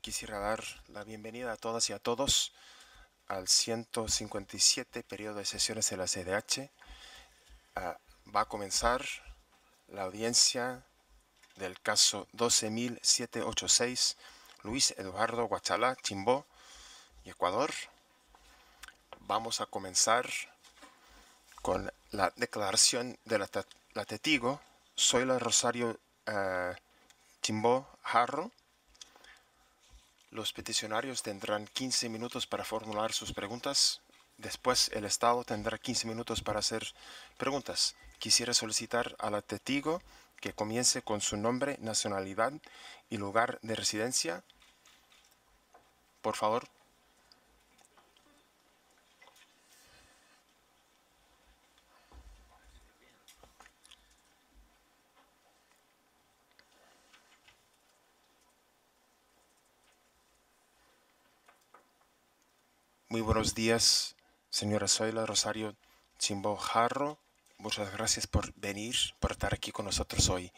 quisiera dar la bienvenida a todas y a todos al 157 periodo de sesiones de la CDH. Ah, va a comenzar la audiencia del caso 12.786 Luis Eduardo Guachalá, Chimbó y Ecuador. Vamos a comenzar con la declaración de la, la testigo. Soy la Rosario uh, Chimbó Jarro. Los peticionarios tendrán 15 minutos para formular sus preguntas. Después el Estado tendrá 15 minutos para hacer preguntas. Quisiera solicitar a la testigo que comience con su nombre, nacionalidad y lugar de residencia. Por favor. Muy buenos días, señora Zoila Rosario Chimbo Jarro. Muchas gracias por venir, por estar aquí con nosotros hoy.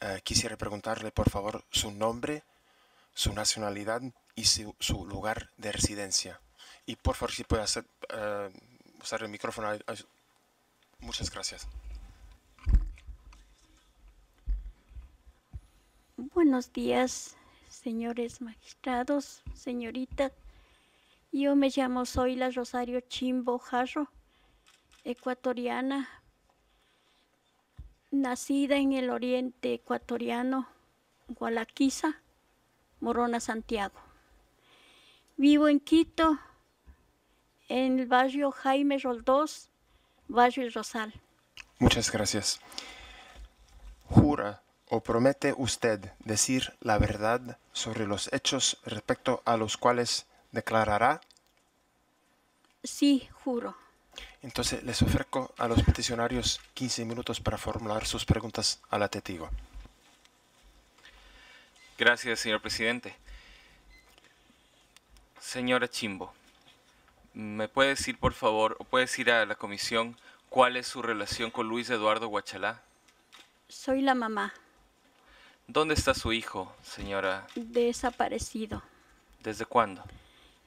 Uh, quisiera preguntarle, por favor, su nombre, su nacionalidad y su, su lugar de residencia. Y por favor, si puede hacer, uh, usar el micrófono. Muchas gracias. Buenos días, señores magistrados, señorita yo me llamo Zoila Rosario Chimbo Jarro, ecuatoriana, nacida en el oriente ecuatoriano, Gualaquiza, Morona, Santiago. Vivo en Quito, en el barrio Jaime Roldós, barrio El Rosal. Muchas gracias. ¿Jura o promete usted decir la verdad sobre los hechos respecto a los cuales declarará? Sí, juro. Entonces les ofrezco a los peticionarios 15 minutos para formular sus preguntas a la testigo. Gracias, señor presidente. Señora Chimbo, ¿me puede decir, por favor, o puede decir a la comisión cuál es su relación con Luis Eduardo Guachalá? Soy la mamá. ¿Dónde está su hijo, señora? Desaparecido. ¿Desde cuándo?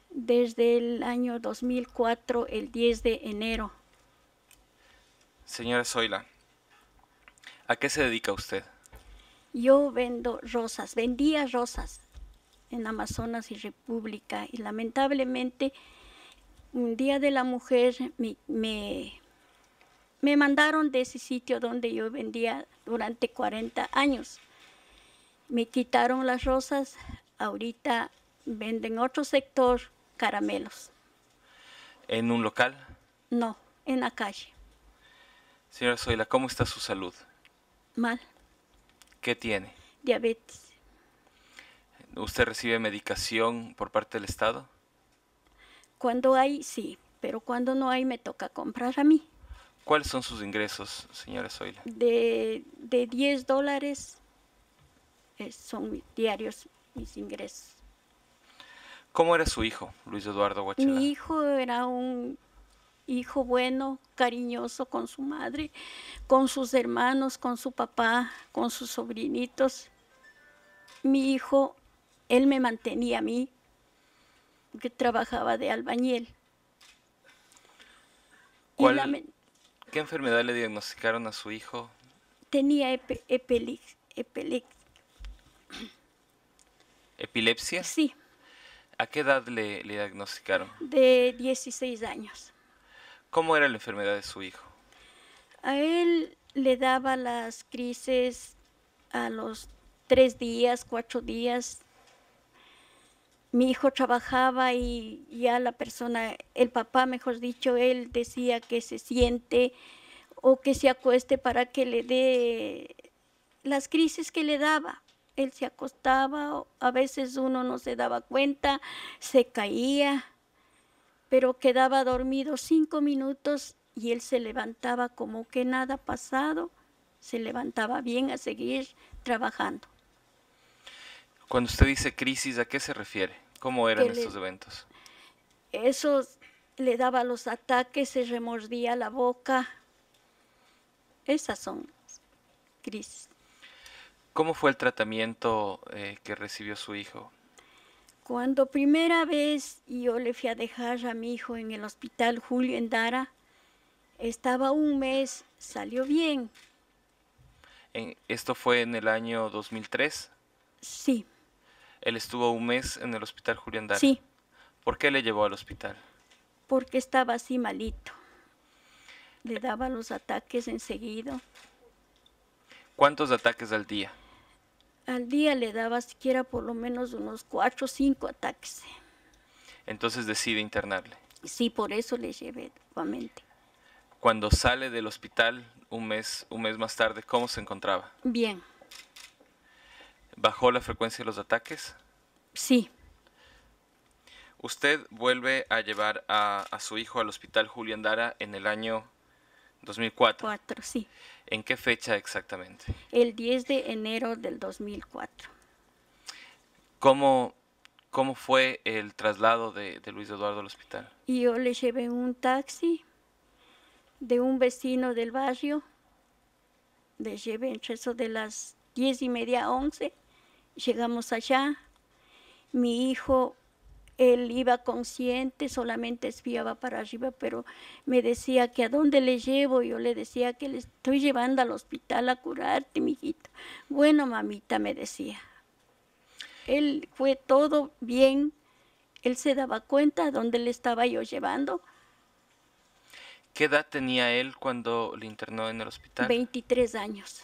Desde el año 2004, el 10 de enero. Señora Zoila, ¿a qué se dedica usted? Yo vendo rosas, vendía rosas en Amazonas y República y lamentablemente un día de la mujer me, me, me mandaron de ese sitio donde yo vendía durante 40 años. Me quitaron las rosas, ahorita venden otro sector caramelos. ¿En un local? No, en la calle. Señora Zoila, ¿cómo está su salud? Mal. ¿Qué tiene? Diabetes. ¿Usted recibe medicación por parte del Estado? Cuando hay, sí, pero cuando no hay me toca comprar a mí. ¿Cuáles son sus ingresos, señora Zoila? De, de 10 dólares eh, son diarios mis ingresos. ¿Cómo era su hijo, Luis Eduardo Guachala? Mi hijo era un hijo bueno, cariñoso con su madre, con sus hermanos, con su papá, con sus sobrinitos. Mi hijo, él me mantenía a mí, que trabajaba de albañil. ¿Cuál, ¿Qué enfermedad le diagnosticaron a su hijo? Tenía ep ¿Epilepsia? Sí. ¿A qué edad le, le, diagnosticaron? De 16 años. ¿Cómo era la enfermedad de su hijo? A él le daba las crisis a los tres días, cuatro días. Mi hijo trabajaba y ya la persona, el papá, mejor dicho, él decía que se siente o que se acueste para que le dé las crisis que le daba él se acostaba, a veces uno no se daba cuenta, se caía, pero quedaba dormido cinco minutos y él se levantaba como que nada pasado, se levantaba bien a seguir trabajando. Cuando usted dice crisis, ¿a qué se refiere? ¿Cómo eran estos eventos? Eso le daba los ataques, se remordía la boca. Esas son crisis. ¿Cómo fue el tratamiento eh, que recibió su hijo? Cuando primera vez yo le fui a dejar a mi hijo en el hospital Julio Endara, estaba un mes, salió bien, En- esto fue en el año 2003. sí, Él estuvo un mes en el hospital Julián Dara. sí, ¿Por qué le llevó al hospital? porque estaba así malito. Le daba los ataques enseguida. ¿Cuántos ataques al día? Al día le daba siquiera por lo menos unos cuatro o cinco ataques. Entonces decide internarle. Sí, por eso le llevé nuevamente. Cuando sale del hospital un mes, un mes más tarde, ¿cómo se encontraba? Bien, ¿Bajó la frecuencia de los ataques? sí, Usted vuelve a llevar a, a su hijo al hospital Julián Dara en el año 2004. cuatro, sí. ¿En qué fecha exactamente? El 10 de enero del 2004. ¿Cómo, cómo fue el traslado de, de Luis Eduardo al hospital? Y yo le llevé un taxi de un vecino del barrio. Le llevé entre eso de las diez y media a once. Llegamos allá. Mi hijo, él iba consciente, solamente espiaba para arriba, pero me decía que a dónde le llevo. Yo le decía que le estoy llevando al hospital a curarte, mijito. Bueno, mamita, me decía. Él fue todo bien. Él se daba cuenta a dónde le estaba yo llevando. ¿Qué edad tenía él cuando le internó en el hospital? 23 años.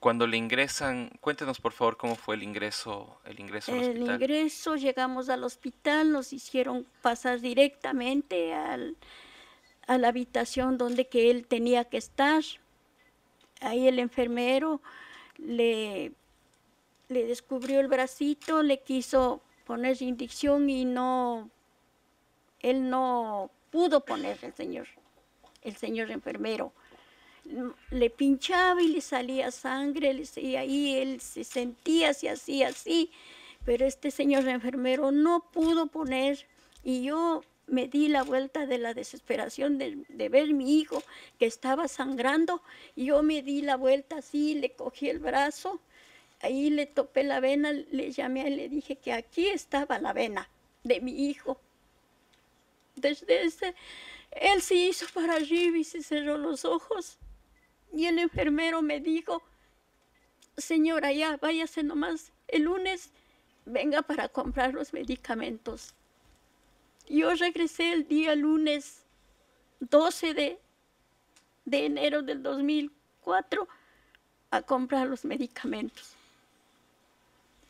Cuando le ingresan, cuéntenos por favor cómo fue el ingreso, el ingreso al El hospital. ingreso, llegamos al hospital, nos hicieron pasar directamente al- a la habitación donde que él tenía que estar. Ahí el enfermero le, le descubrió el bracito, le quiso poner inyección y no, él no pudo poner el señor, el señor enfermero. Le pinchaba y le salía sangre, y ahí él se sentía así, así, así, pero este señor enfermero no pudo poner y yo me di la vuelta de la desesperación de, de ver mi hijo que estaba sangrando, y yo me di la vuelta así, le cogí el brazo, ahí le topé la vena, le llamé y le dije que aquí estaba la vena de mi hijo. Desde ese, él se hizo para arriba y se cerró los ojos. Y el enfermero me dijo, señora, ya váyase nomás, el lunes venga para comprar los medicamentos. Yo regresé el día lunes 12 de, de enero del 2004 a comprar los medicamentos.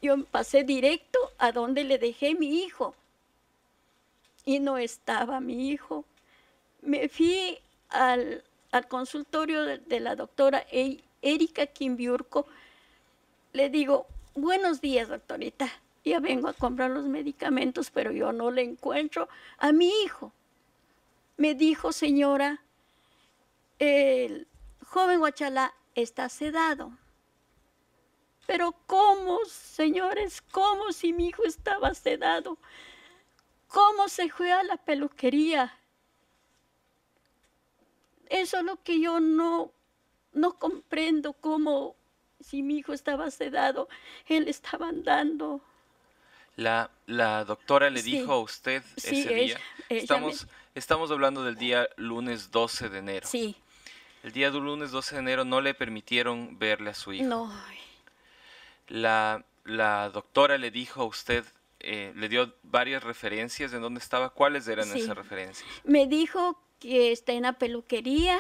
Yo pasé directo a donde le dejé mi hijo y no estaba mi hijo. Me fui al, al consultorio de, la doctora E- Erika Quimbiurco. Le digo, buenos días, doctorita. Ya vengo a comprar los medicamentos, pero yo no le encuentro a mi hijo. Me dijo, señora, el joven Huachalá está sedado. Pero ¿cómo, señores? ¿Cómo si mi hijo estaba sedado? ¿Cómo se fue a la peluquería? Eso es lo que yo no, no comprendo, cómo si mi hijo estaba sedado, él estaba andando. La, la doctora le Sí. dijo a usted Sí, ese ella- día. ella Estamos, estamos hablando del día lunes 12 de enero. Sí, El día del lunes 12 de enero no le permitieron verle a su hijo. no, La, la doctora le dijo a usted, eh, le dio varias referencias de dónde estaba. ¿Cuáles eran Sí. esas referencias? me dijo que está en la peluquería.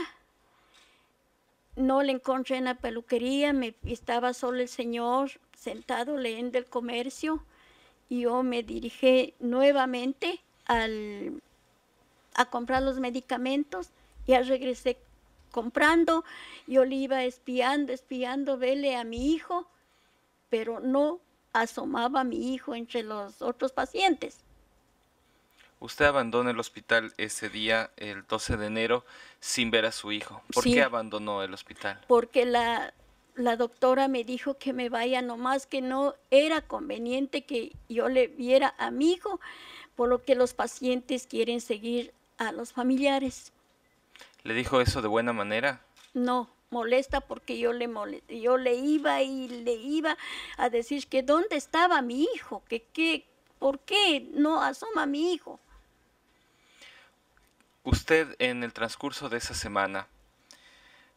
No le encontré en la peluquería, me, estaba solo el señor sentado leyendo el comercio. Y yo me dirigí nuevamente al, a comprar los medicamentos. Ya regresé comprando. Yo le iba espiando, espiando, vele a mi hijo, pero no asomaba a mi hijo entre los otros pacientes. Usted abandona el hospital ese día, el 12 de enero, sin ver a su hijo. ¿Por Sí. qué abandonó el hospital? porque la, la doctora me dijo que me vaya nomás, que no era conveniente que yo le viera a mi hijo, por lo que los pacientes quieren seguir a los familiares. ¿Le dijo eso de buena manera? No, molesta porque yo le, mole- yo le iba y le iba a decir que dónde estaba mi hijo, que qué, por qué no asoma mi hijo. Usted en el transcurso de esa semana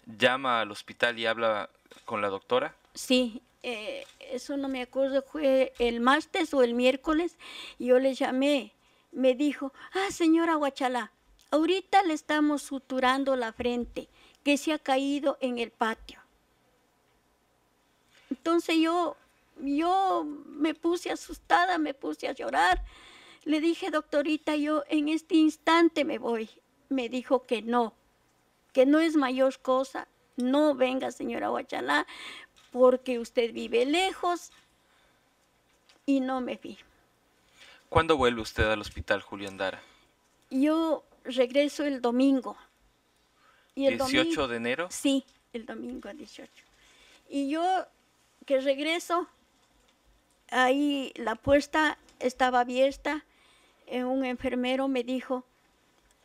llama al hospital y habla con la doctora. Sí, eh, eso no me acuerdo, fue el martes o el miércoles, yo le llamé, me dijo, ah, señora Guachalá, ahorita le estamos suturando la frente, que se ha caído en el patio. Entonces yo, yo me puse asustada, me puse a llorar. Le dije, doctorita, yo en este instante me voy. Me dijo que no, que no es mayor cosa. No venga, señora Huachalá, porque usted vive lejos y no me vi. ¿Cuándo vuelve usted al hospital Julio Andara? Yo regreso el domingo. Y el 18 domingo- de enero. Sí, el domingo 18. Y yo que regreso, ahí la puerta estaba abierta, eh, un enfermero me dijo,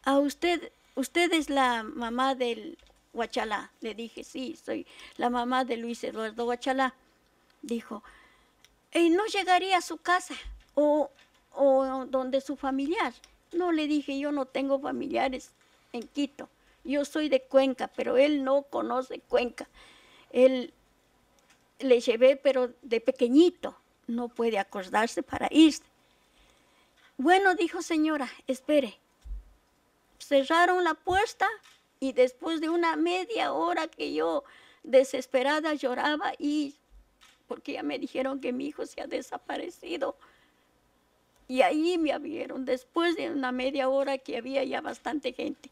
a usted, usted es la mamá del Huachalá. Le dije, sí, soy la mamá de Luis Eduardo Huachalá. Dijo, "Eh, ¿no llegaría a su casa o, o donde su familiar? No, le dije, yo no tengo familiares en Quito. Yo soy de Cuenca, pero él no conoce Cuenca. Él le llevé, pero de pequeñito, no puede acordarse para irse. Bueno, dijo señora, espere. Cerraron la puerta y después de una media hora que yo desesperada lloraba y porque ya me dijeron que mi hijo se ha desaparecido. Y ahí me abrieron, después de una media hora que había ya bastante gente.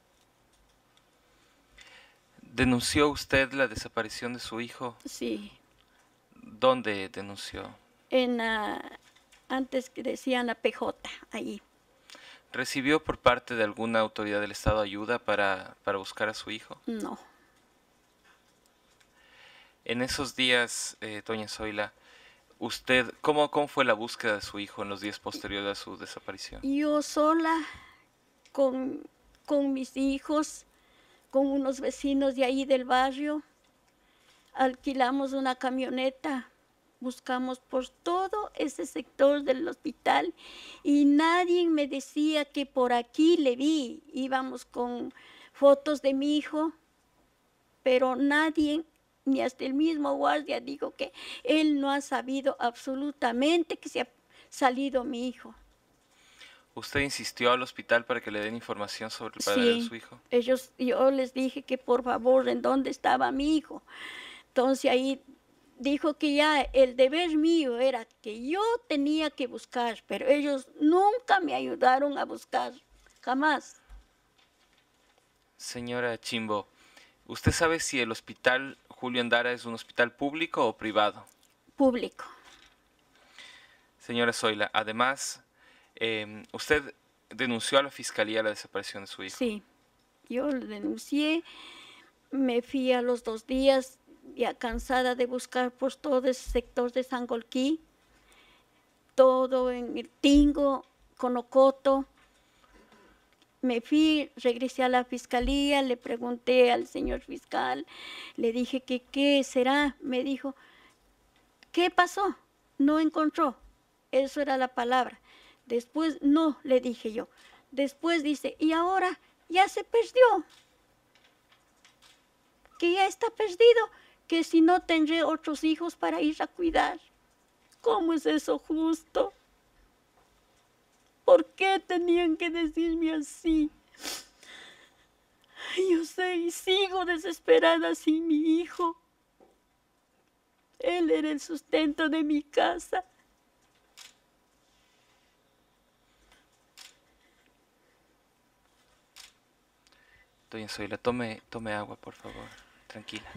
¿Denunció usted la desaparición de su hijo? Sí, ¿Dónde denunció? en la- antes que decían la PJ, ahí. ¿Recibió por parte de alguna autoridad del Estado ayuda para, para buscar a su hijo? No, En esos días, eh, doña Zoila, usted, ¿cómo, ¿cómo fue la búsqueda de su hijo en los días posteriores a su desaparición? yo sola con, con mis hijos, con unos vecinos de ahí del barrio, alquilamos una camioneta, buscamos por todo ese sector del hospital y nadie me decía que por aquí le vi. Íbamos con fotos de mi hijo, pero nadie, ni hasta el mismo guardia, dijo que él no ha sabido absolutamente que se ha salido mi hijo. ¿Usted insistió al hospital para que le den información sobre el paradero de su hijo? ellos, yo les dije que por favor, en dónde estaba mi hijo. Entonces ahí dijo que ya el deber mío era que yo tenía que buscar, pero ellos nunca me ayudaron a buscar, jamás. Señora Chimbo, ¿usted sabe si el hospital Julio Andara es un hospital público o privado? Público. Señora Zoila, además, em, usted denunció a la fiscalía la desaparición de su hijo. Sí, yo lo denuncié, me fui a los dos días ya cansada de buscar por todo ese sector de Sangolquí, todo en el Tingo, Conocoto. Me fui, regresé a la fiscalía, le pregunté al señor fiscal, le dije que qué será, me dijo, ¿qué pasó? No encontró. Eso era la palabra. Después, no, le dije yo. Después dice, y ahora ya se perdió. Que ya está perdido, que si no tendré otros hijos para ir a cuidar. ¿Cómo es eso justo? ¿Por qué tenían que decirme así? Yo sé y sigo desesperada sin mi hijo. Él era el sustento de mi casa. Doña Zoila, tome, tome agua, por favor. Tranquila.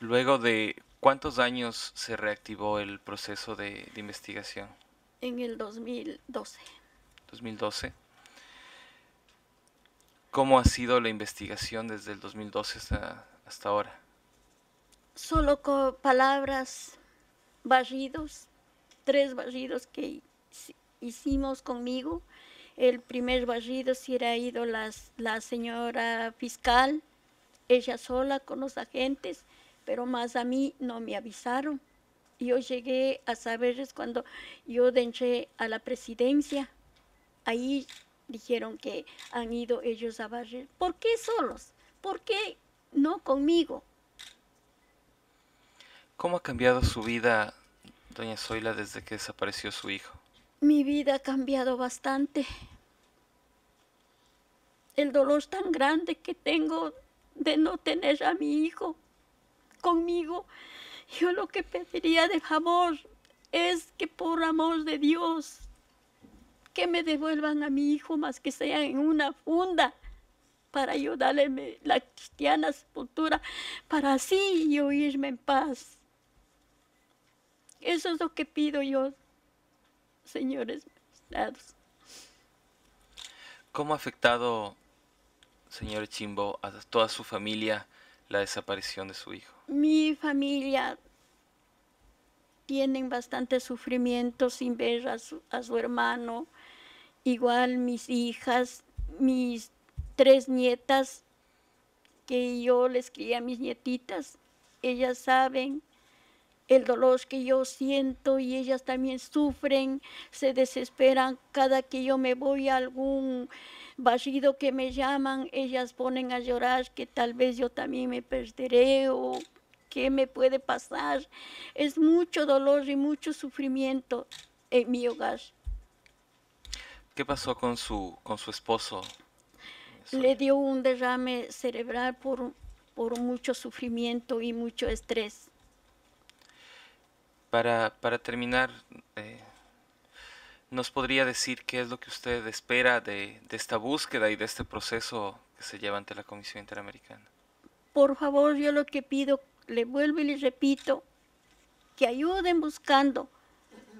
Luego de cuántos años se reactivó el proceso de, de investigación? En el 2012. 2012. ¿Cómo ha sido la investigación desde el 2012 hasta, hasta ahora? Solo con palabras, barridos, tres barridos que hici- hicimos conmigo. El primer barrido si era ido las, la señora fiscal, ella sola con los agentes, pero más a mí no me avisaron. Yo llegué a saber es cuando yo entré a la presidencia. Ahí dijeron que han ido ellos a barrer. ¿Por qué solos? ¿Por qué no conmigo? ¿Cómo ha cambiado su vida, doña Zoila, desde que desapareció su hijo? Mi vida ha cambiado bastante. El dolor tan grande que tengo de no tener a mi hijo conmigo. Yo lo que pediría de favor es que por amor de Dios, que me devuelvan a mi hijo más que sea en una funda para yo darle la cristiana sepultura, para así yo irme en paz. Eso es lo que pido yo, señores magistrados. ¿Cómo ha afectado, señor Chimbo, a toda su familia la desaparición de su hijo? Mi familia tienen bastante sufrimiento sin ver a su, a su hermano. Igual mis hijas, mis tres nietas, que yo les crié a mis nietitas, ellas saben el dolor que yo siento y ellas también sufren, se desesperan cada que yo me voy a algún barrido que me llaman, ellas ponen a llorar que tal vez yo también me perderé o qué me puede pasar. Es mucho dolor y mucho sufrimiento en mi hogar. ¿Qué pasó con su, con su esposo? Le dio un derrame cerebral por, por mucho sufrimiento y mucho estrés. Para, para terminar, eh, ¿nos podría decir qué es lo que usted espera de, de esta búsqueda y de este proceso que se lleva ante la Comisión Interamericana? Por favor, yo lo que pido, le vuelvo y le repito, que ayuden buscando,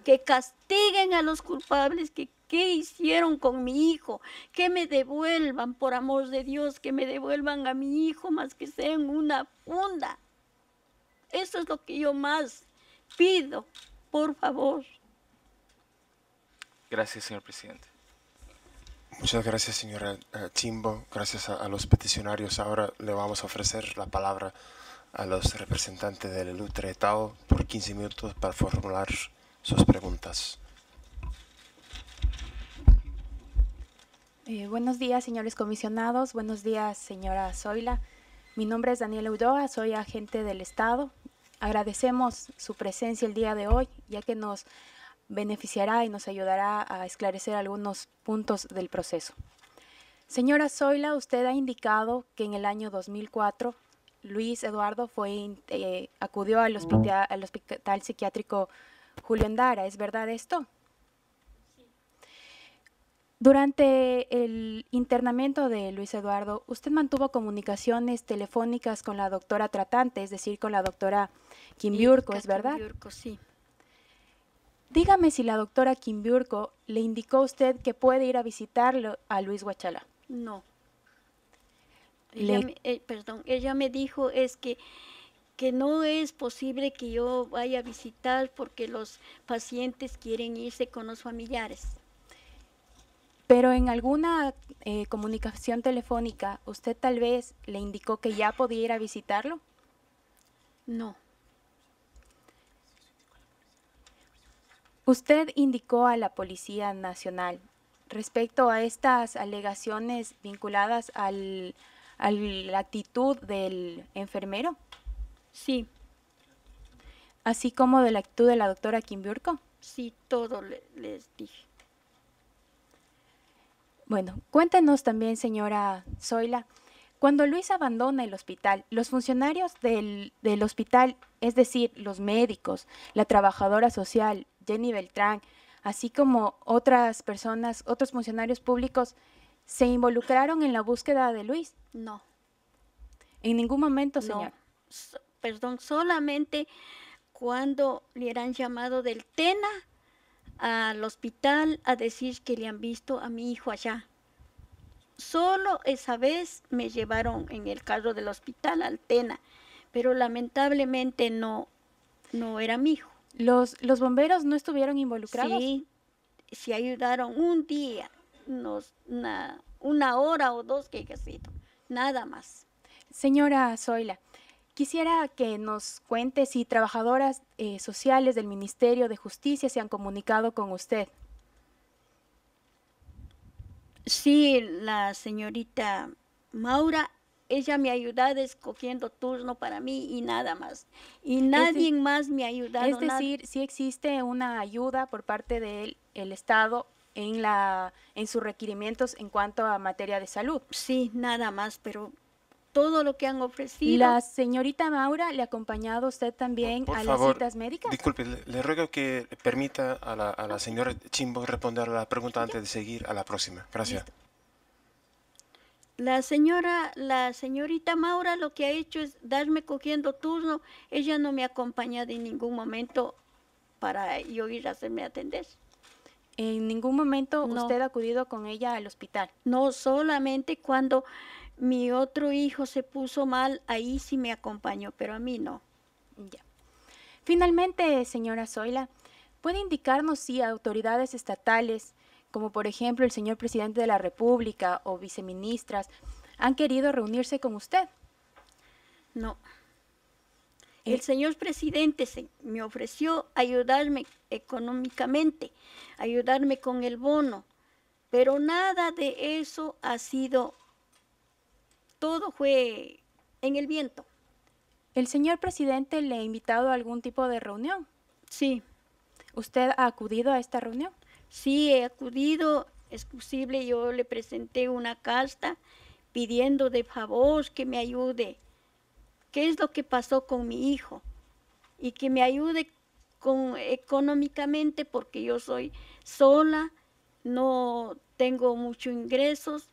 que castiguen a los culpables, que qué hicieron con mi hijo, que me devuelvan, por amor de Dios, que me devuelvan a mi hijo más que sea en una funda. Eso es lo que yo más pido, por favor. Gracias, señor presidente. Muchas gracias, señora eh, Chimbo. Gracias a, a los peticionarios. Ahora le vamos a ofrecer la palabra a los representantes del Lutre Tao por 15 minutos para formular sus preguntas. Eh, buenos días, señores comisionados. Buenos días, señora Zoila. Mi nombre es Daniela Udoa, soy agente del Estado. Agradecemos su presencia el día de hoy, ya que nos beneficiará y nos ayudará a esclarecer algunos puntos del proceso. Señora Zoila, usted ha indicado que en el año 2004 Luis Eduardo fue, eh, acudió al hospital, al hospital psiquiátrico Julio Endara. ¿Es verdad esto? Durante el internamiento de Luis Eduardo, usted mantuvo comunicaciones telefónicas con la doctora tratante, es decir, con la doctora Quimbiurco, ¿es verdad? Sí. Dígame si la doctora Quimbiurco le indicó a usted que puede ir a visitarlo a Luis Huachala. No. Le- Ella me- eh, perdón, ella me dijo es que, que no es posible que yo vaya a visitar porque los pacientes quieren irse con los familiares. Pero en alguna eh, comunicación telefónica, usted tal vez le indicó que ya podía ir a visitarlo. No, Usted indicó a la Policía Nacional respecto a estas alegaciones vinculadas al, a la actitud del enfermero, sí, así como de la actitud de la doctora Quimbiurco. sí, todo le- les dije. Bueno, cuéntenos también, señora Zoila, cuando Luis abandona el hospital, los funcionarios del, del hospital, es decir, los médicos, la trabajadora social, Jenny Beltrán, así como otras personas, otros funcionarios públicos, se involucraron en la búsqueda de Luis. No, En ningún momento, no. señor. So- perdón, solamente cuando le han llamado del TENA al hospital a decir que le han visto a mi hijo allá. Solo esa vez me llevaron en el carro del hospital al TENA, pero lamentablemente no, no era mi hijo. ¿Los, los bomberos no estuvieron involucrados? Sí, se ayudaron un día, unos, una, una hora o dos que nada más. Señora Zoila, quisiera que nos cuente si trabajadoras eh, sociales del Ministerio de Justicia se han comunicado con usted. Sí, la señorita Maura, ella me ha ayudado escogiendo turno para mí y nada más. Y nadie más me ha ayudado. Es decir, si existe una ayuda por parte del el Estado en, la, en sus requerimientos en cuanto a materia de salud. Sí, nada más, pero todo lo que han ofrecido. La señorita Maura le ha acompañado usted también Por a favor, las citas médicas. Disculpe, le, le ruego que permita a la, a la señora Chimbo responder a la pregunta antes de seguir a la próxima. Gracias. La señora, la señorita Maura lo que ha hecho es darme cogiendo turno. Ella no me ha acompañado en ningún momento para yo ir a hacerme atender. En ningún momento No. usted ha acudido con ella al hospital. No solamente cuando mi otro hijo se puso mal, ahí sí me acompañó, pero a mí no. Ya. Finalmente, señora Zoila, ¿puede indicarnos si autoridades estatales, como por ejemplo el señor presidente de la República o viceministras, han querido reunirse con usted? No. Eh. El señor presidente se- me ofreció ayudarme económicamente, ayudarme con el bono, pero nada de eso ha sido, todo fue en el viento. ¿El señor presidente le ha invitado a algún tipo de reunión? Sí, ¿Usted ha acudido a esta reunión? sí he acudido, es posible, yo le presenté una carta pidiendo de favor que me ayude. ¿Qué es lo que pasó con mi hijo? Y que me ayude con, económicamente porque yo soy sola, no tengo muchos ingresos.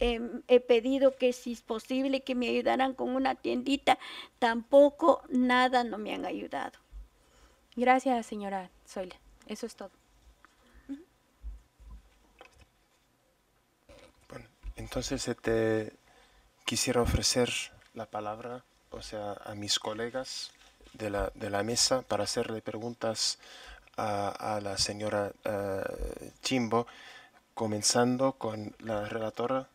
Em, he pedido que si es posible que me ayudaran con una tiendita, tampoco nada no me han ayudado. Gracias, señora Zoila. Eso es todo. Bueno, entonces te quisiera ofrecer la palabra, o sea, a mis colegas de la, de la mesa para hacerle preguntas a, la señora eh, Chimbo, comenzando con la relatora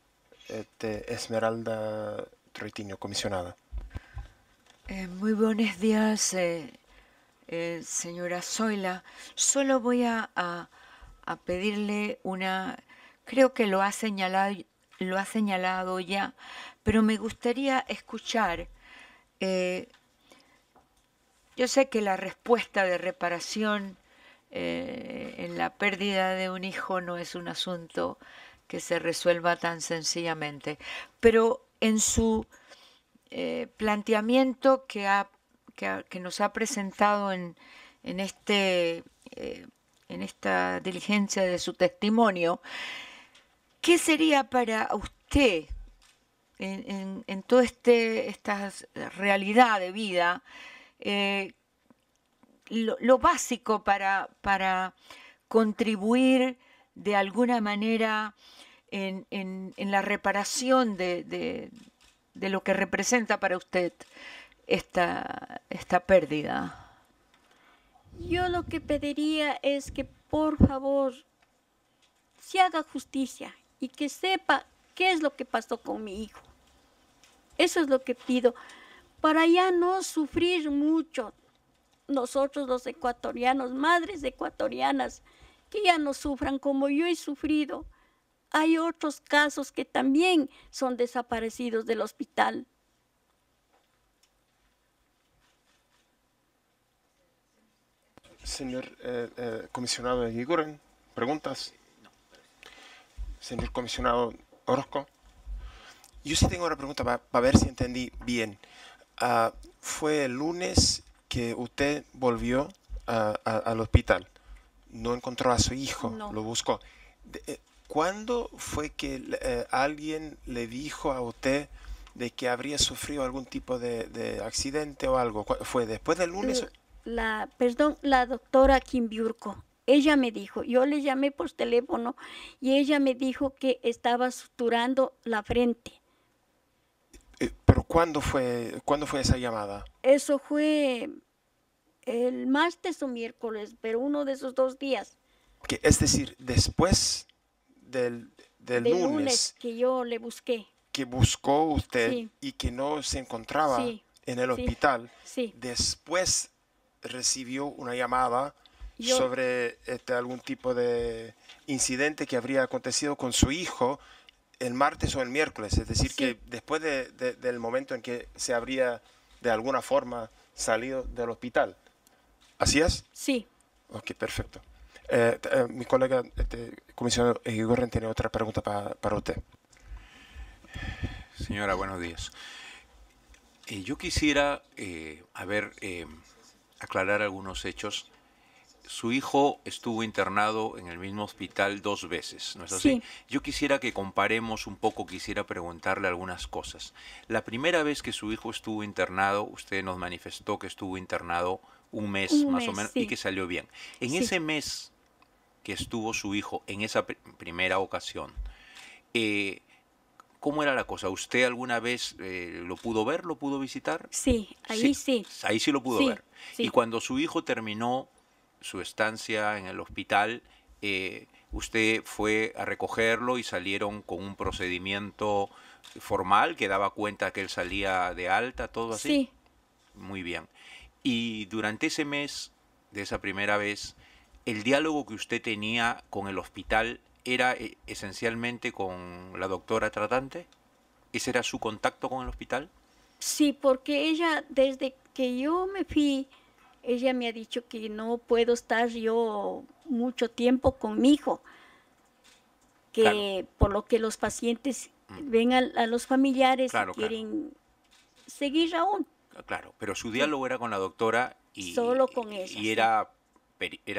eh, de Esmeralda Troitinho, comisionada. Eh, muy buenos días, señora Zoila. Solo voy a, a- a pedirle una, creo que lo ha señalado, lo ha señalado ya, pero me gustaría escuchar. eh, yo sé que la respuesta de reparación eh, en la pérdida de un hijo no es un asunto que se resuelva tan sencillamente, pero en su eh, planteamiento que, que, que nos ha presentado en, en, este, en esta diligencia de su testimonio, ¿qué sería para usted en, toda este, esta realidad de vida eh, lo, básico para, para contribuir de alguna manera en, en- en la reparación de, de- de lo que representa para usted esta, esta pérdida. Yo lo que pediría es que por favor se haga justicia y que sepa qué es lo que pasó con mi hijo. Eso es lo que pido, para ya no sufrir mucho nosotros los ecuatorianos, madres ecuatorianas, que ya no sufran como yo he sufrido. Hay otros casos que también son desaparecidos del hospital. Señor eh, eh, comisionado Iguren, ¿preguntas? Señor comisionado Orozco. Yo sí tengo una pregunta para ver si entendí bien. Ah, fue el lunes que usted volvió a- a- al hospital. No encontró a su hijo, No. lo buscó. De- eh, ¿Cuándo fue que eh, alguien le dijo a usted de que habría sufrido algún tipo de, de accidente o algo? ¿Cu- ¿Fue después del lunes? la, perdón, la doctora Kimbiurko, ella me dijo, yo le llamé por teléfono y ella me dijo que estaba suturando la frente. Eh, ¿Pero cuándo fue, cuándo fue esa llamada? Eso fue el martes o miércoles, pero uno de esos dos días. Ok, Es decir, después del, del lunes, lunes que yo le busqué. que buscó usted Sí. y que no se encontraba Sí, en el sí, hospital, Sí, después recibió una llamada Yo- sobre este, algún tipo de incidente que habría acontecido con su hijo el martes o el miércoles, es decir, Sí. que después de- de- del momento en que se habría de alguna forma salido del hospital. ¿Así es? sí. Ok, perfecto. Eh, eh, mi colega, este, comisionado Igorren, tiene otra pregunta pa- para usted. Señora, buenos días. Eh, yo quisiera, eh, a ver, eh, aclarar algunos hechos. Su hijo estuvo internado en el mismo hospital dos veces, ¿no es así? Sí. Yo quisiera que comparemos un poco, quisiera preguntarle algunas cosas. La primera vez que su hijo estuvo internado, usted nos manifestó que estuvo internado un mes Un más o menos y que salió bien. En Sí. ese mes que estuvo su hijo, en esa pri- primera ocasión, eh, ¿Cómo era la cosa? ¿Usted alguna vez eh, lo pudo ver, lo pudo visitar? Sí, ahí sí. Ahí sí lo pudo ver. Y cuando su hijo terminó su estancia en el hospital, eh, usted fue a recogerlo y salieron con un procedimiento formal que daba cuenta que él salía de alta, todo así. Sí, Muy bien. Y durante ese mes, de esa primera vez, el diálogo que usted tenía con el hospital era eh, esencialmente con la doctora tratante. ¿Ese era su contacto con el hospital? sí, porque ella, desde que yo me fui, ella me ha dicho que no puedo estar yo mucho tiempo con mi hijo, que Claro. por lo que los pacientes ven a, a los familiares Claro, y claro. quieren seguir aún. Ah, Claro, pero su diálogo era con la doctora y, Solo con ella, y sí. era,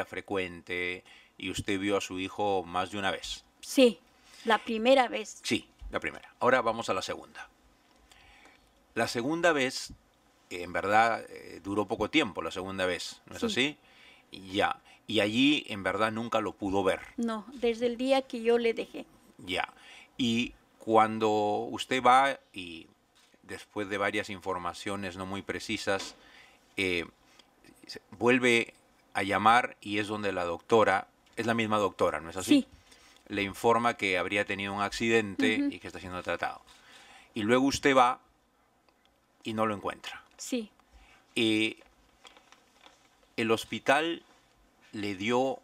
frecuente y usted vio a su hijo más de una vez. Sí, la primera vez. Sí, la primera. Ahora vamos a la segunda. La segunda vez, en verdad, eh, duró poco tiempo la segunda vez, ¿no es Sí. así? Ya. Y allí, en verdad, nunca lo pudo ver. No, desde el día que yo le dejé. Ya. Y cuando usted va y después de varias informaciones no muy precisas, eh, vuelve a llamar y es donde la doctora, es la misma doctora, ¿no es así? Sí. Le informa que habría tenido un accidente y que está siendo tratado. Y luego usted va y no lo encuentra. Sí, Eh, el hospital le dio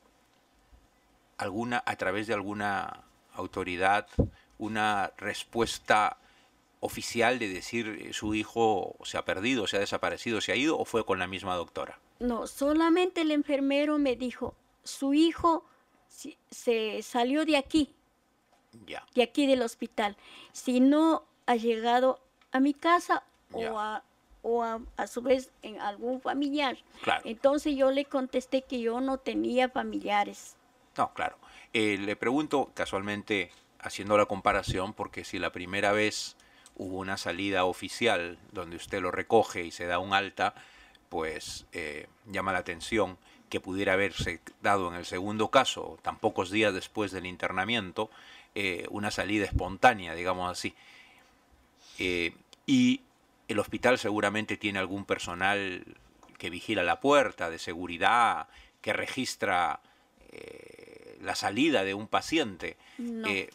alguna, a través de alguna autoridad, una respuesta oficial de decir eh, su hijo se ha perdido, se ha desaparecido, se ha ido, o fue con la misma doctora? no, solamente el enfermero me dijo, su hijo se salió de aquí, Ya, de aquí del hospital. Si no ha llegado a mi casa Ya. o, a, o a, a su vez en algún familiar. claro. Entonces yo le contesté que yo no tenía familiares. No, claro. Eh, le pregunto casualmente, haciendo la comparación, porque si la primera vez hubo una salida oficial donde usted lo recoge y se da un alta, pues eh, llama la atención que pudiera haberse dado en el segundo caso, tan pocos días después del internamiento, eh, una salida espontánea, digamos así. Y el hospital seguramente tiene algún personal que vigila la puerta de seguridad, que registra eh, la salida de un paciente. No. Eh,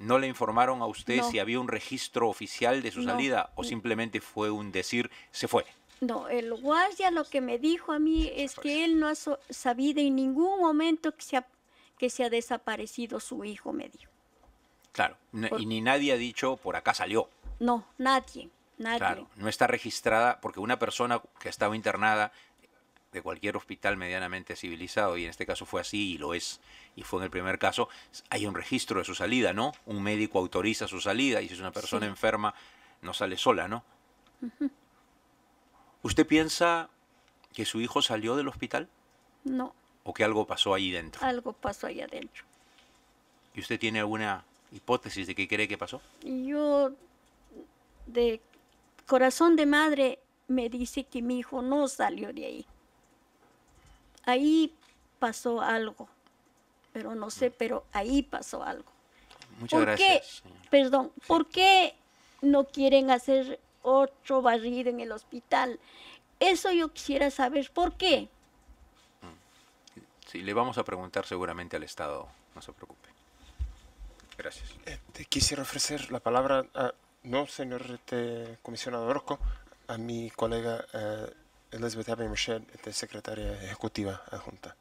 ¿No le informaron a usted No. si había un registro oficial de su No. salida o simplemente fue un decir se fue? No, el guardia lo que me dijo a mí es que él no ha sabido en ningún momento que se ha, que se ha desaparecido su hijo, me dijo. Claro, Por- y ni nadie ha dicho por acá salió. No, nadie, Claro, no está registrada porque una persona que estaba internada de cualquier hospital medianamente civilizado, y en este caso fue así y lo es, y fue en el primer caso, hay un registro de su salida, ¿no? Un médico autoriza su salida y si es una persona Sí. enferma no sale sola, ¿no? ¿Usted piensa que su hijo salió del hospital No, o que algo pasó ahí dentro? algo pasó allá adentro. ¿Y usted tiene alguna hipótesis de qué cree que pasó? Yo, de corazón de madre, me dice que mi hijo no salió de ahí. Ahí pasó algo, pero no sé, pero ahí pasó algo. Muchas ¿Por gracias. qué, señora. perdón, por qué no quieren hacer otro barrido en el hospital? Eso yo quisiera saber, ¿por qué? Sí, le vamos a preguntar seguramente al Estado, no se preocupe. Gracias. Este, quisiera ofrecer la palabra, a, no, señor este, comisionado Orozco, a mi colega eh, Elizabeth Abbey Michelle, este, secretaria ejecutiva adjunta.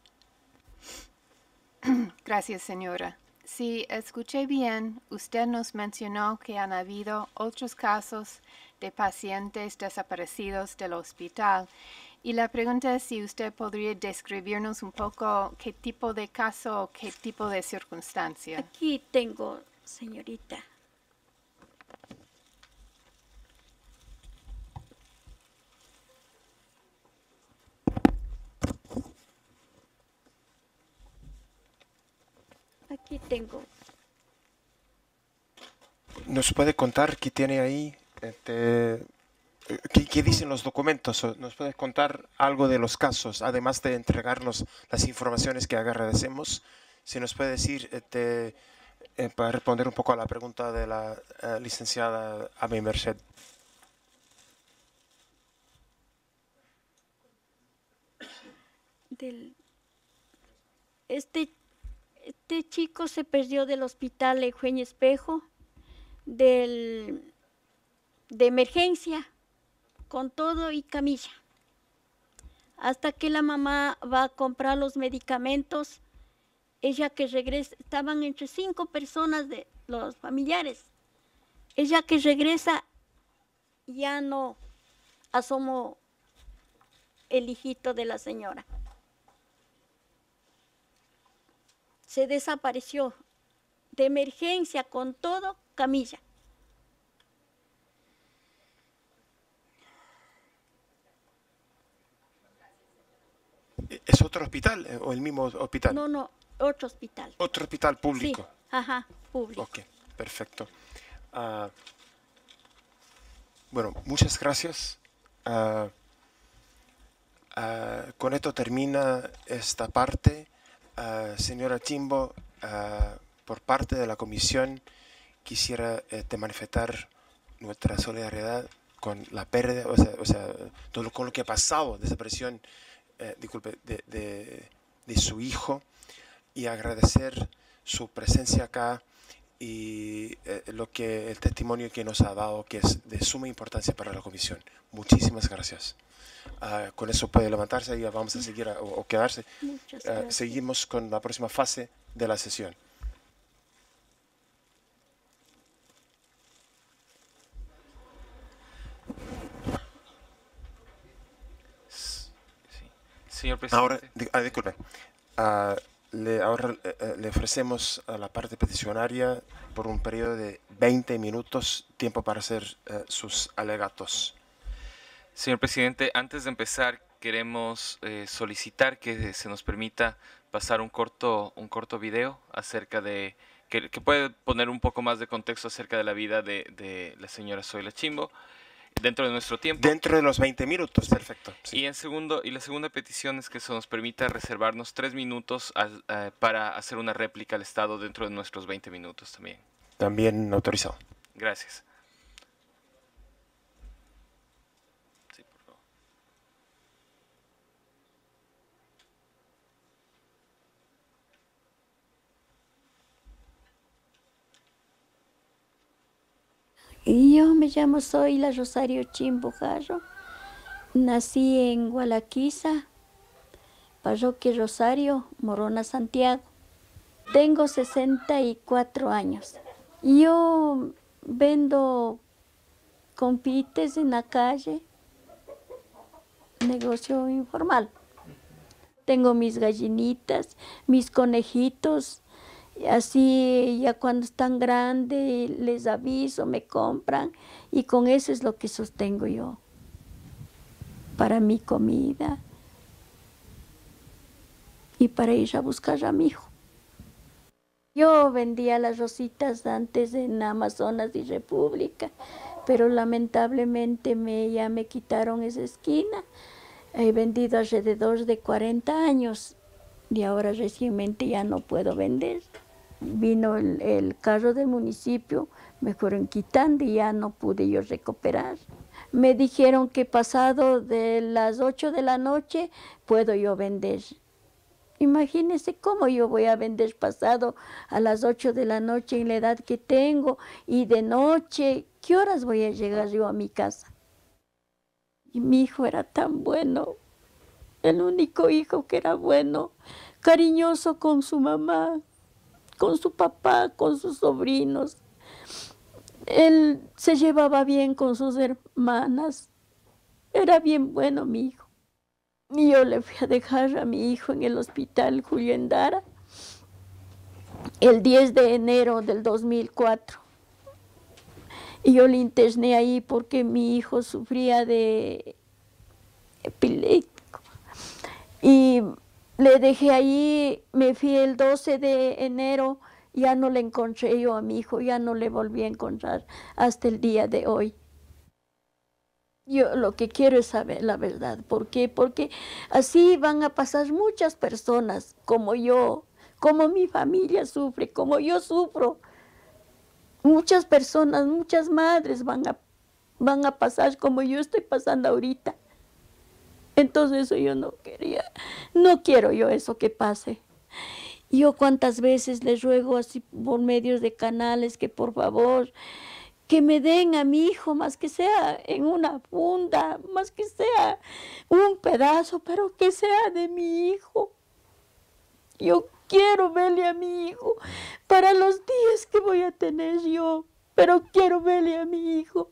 Gracias, señora. Si escuché bien, usted nos mencionó que han habido otros casos de pacientes desaparecidos del hospital. Y la pregunta es si usted podría describirnos un poco qué tipo de caso o qué tipo de circunstancia. Aquí tengo, señorita. Aquí tengo. ¿Nos puede contar qué tiene ahí? Este, ¿qué, qué dicen los documentos? ¿O ¿Nos puede contar algo de los casos, además de entregarnos las informaciones que agradecemos? Si nos puede decir, este, eh, para responder un poco a la pregunta de la eh, licenciada Amy Merced. del este este chico se perdió del hospital Eugenio Espejo de emergencia con todo y camilla. Hasta que la mamá va a comprar los medicamentos ella que regresa estaban entre cinco personas de los familiares. Ella que regresa ya no asomó el hijito de la señora se desapareció de emergencia con todo camilla. ¿Es otro hospital eh, o el mismo hospital? No, no, otro hospital. Otro hospital Sí, público. ajá, público. Ok, perfecto. Ah, bueno, muchas gracias. Ah, ah, con esto termina esta parte. Ah, señora Chimbo, ah, por parte de la comisión quisiera este, manifestar nuestra solidaridad con la pérdida, o sea, o sea, todo lo, con lo que ha pasado, desaparición, eh, disculpe, de su hijo y agradecer su presencia acá y eh, lo que el testimonio que nos ha dado que es de suma importancia para la comisión. Muchísimas gracias. Ah, con eso puede levantarse y ya vamos a seguir a- o, o quedarse. Ah, seguimos con la próxima fase de la sesión. Sí. Señor presidente. Ahora, di- ah, disculpe. Ah, le, ahora eh, eh, le ofrecemos a la parte peticionaria por un periodo de 20 minutos tiempo para hacer eh, sus alegatos. Señor presidente, antes de empezar, queremos solicitar que se nos permita pasar un corto, un corto video acerca de, que, que puede poner un poco más de contexto acerca de la vida de, de la señora Zoila Chimbo dentro de nuestro tiempo. Dentro de los 20 minutos, perfecto. sí. Y en segundo, y la segunda petición es que se nos permita reservarnos tres minutos eh, para hacer una réplica al Estado dentro de nuestros 20 minutos también. También autorizado. Gracias. Sí, por favor. Y yo me llamo Zoila Rosario Chimbo Jarro. Nací en Gualaquiza, Parroquia Rosario, Morona, Santiago. Tengo 64 años. Yo vendo confites en la calle, negocio informal. Tengo mis gallinitas, mis conejitos, así ya cuando están grandes les aviso, me compran y con eso es lo que sostengo yo para mi comida y para ir a buscar a mi hijo. Yo vendía las rositas antes en Amazonas y República, pero lamentablemente me, ya me quitaron esa esquina. He vendido alrededor de 40 años y ahora recientemente ya no puedo vender. Vino el, el carro del municipio, me fueron quitando y ya no pude yo recuperar. Me dijeron que pasado de las 8 de la noche puedo yo vender. Imagínense cómo yo voy a vender pasado a las 8 de la noche en la edad que tengo y de noche, ¿qué horas voy a llegar yo a mi casa? Y mi hijo era tan bueno, el único hijo que era bueno, cariñoso con su mamá, con su papá, con sus sobrinos. Él se llevaba bien con sus hermanas. Era bien bueno mi hijo. Y yo le fui a dejar a mi hijo en el hospital Julio Endara el 10 de enero del 2004. Y yo le interné ahí porque mi hijo sufría de epiléptico. Y le dejé ahí, me fui el 12 de enero, ya no le encontré yo a mi hijo, ya no le volví a encontrar hasta el día de hoy. Yo lo que quiero es saber la verdad. ¿Por qué? Porque así van a pasar muchas personas como yo, como mi familia sufre, como yo sufro. Muchas personas, muchas madres van a, van a pasar como yo estoy pasando ahorita. Entonces yo no quería, no quiero yo eso que pase. Yo cuántas veces les ruego así por medios de canales que por favor que me den a mi hijo, más que sea en una funda, más que sea un pedazo, pero que sea de mi hijo. Yo quiero verle a mi hijo para los días que voy a tener yo, pero quiero verle a mi hijo.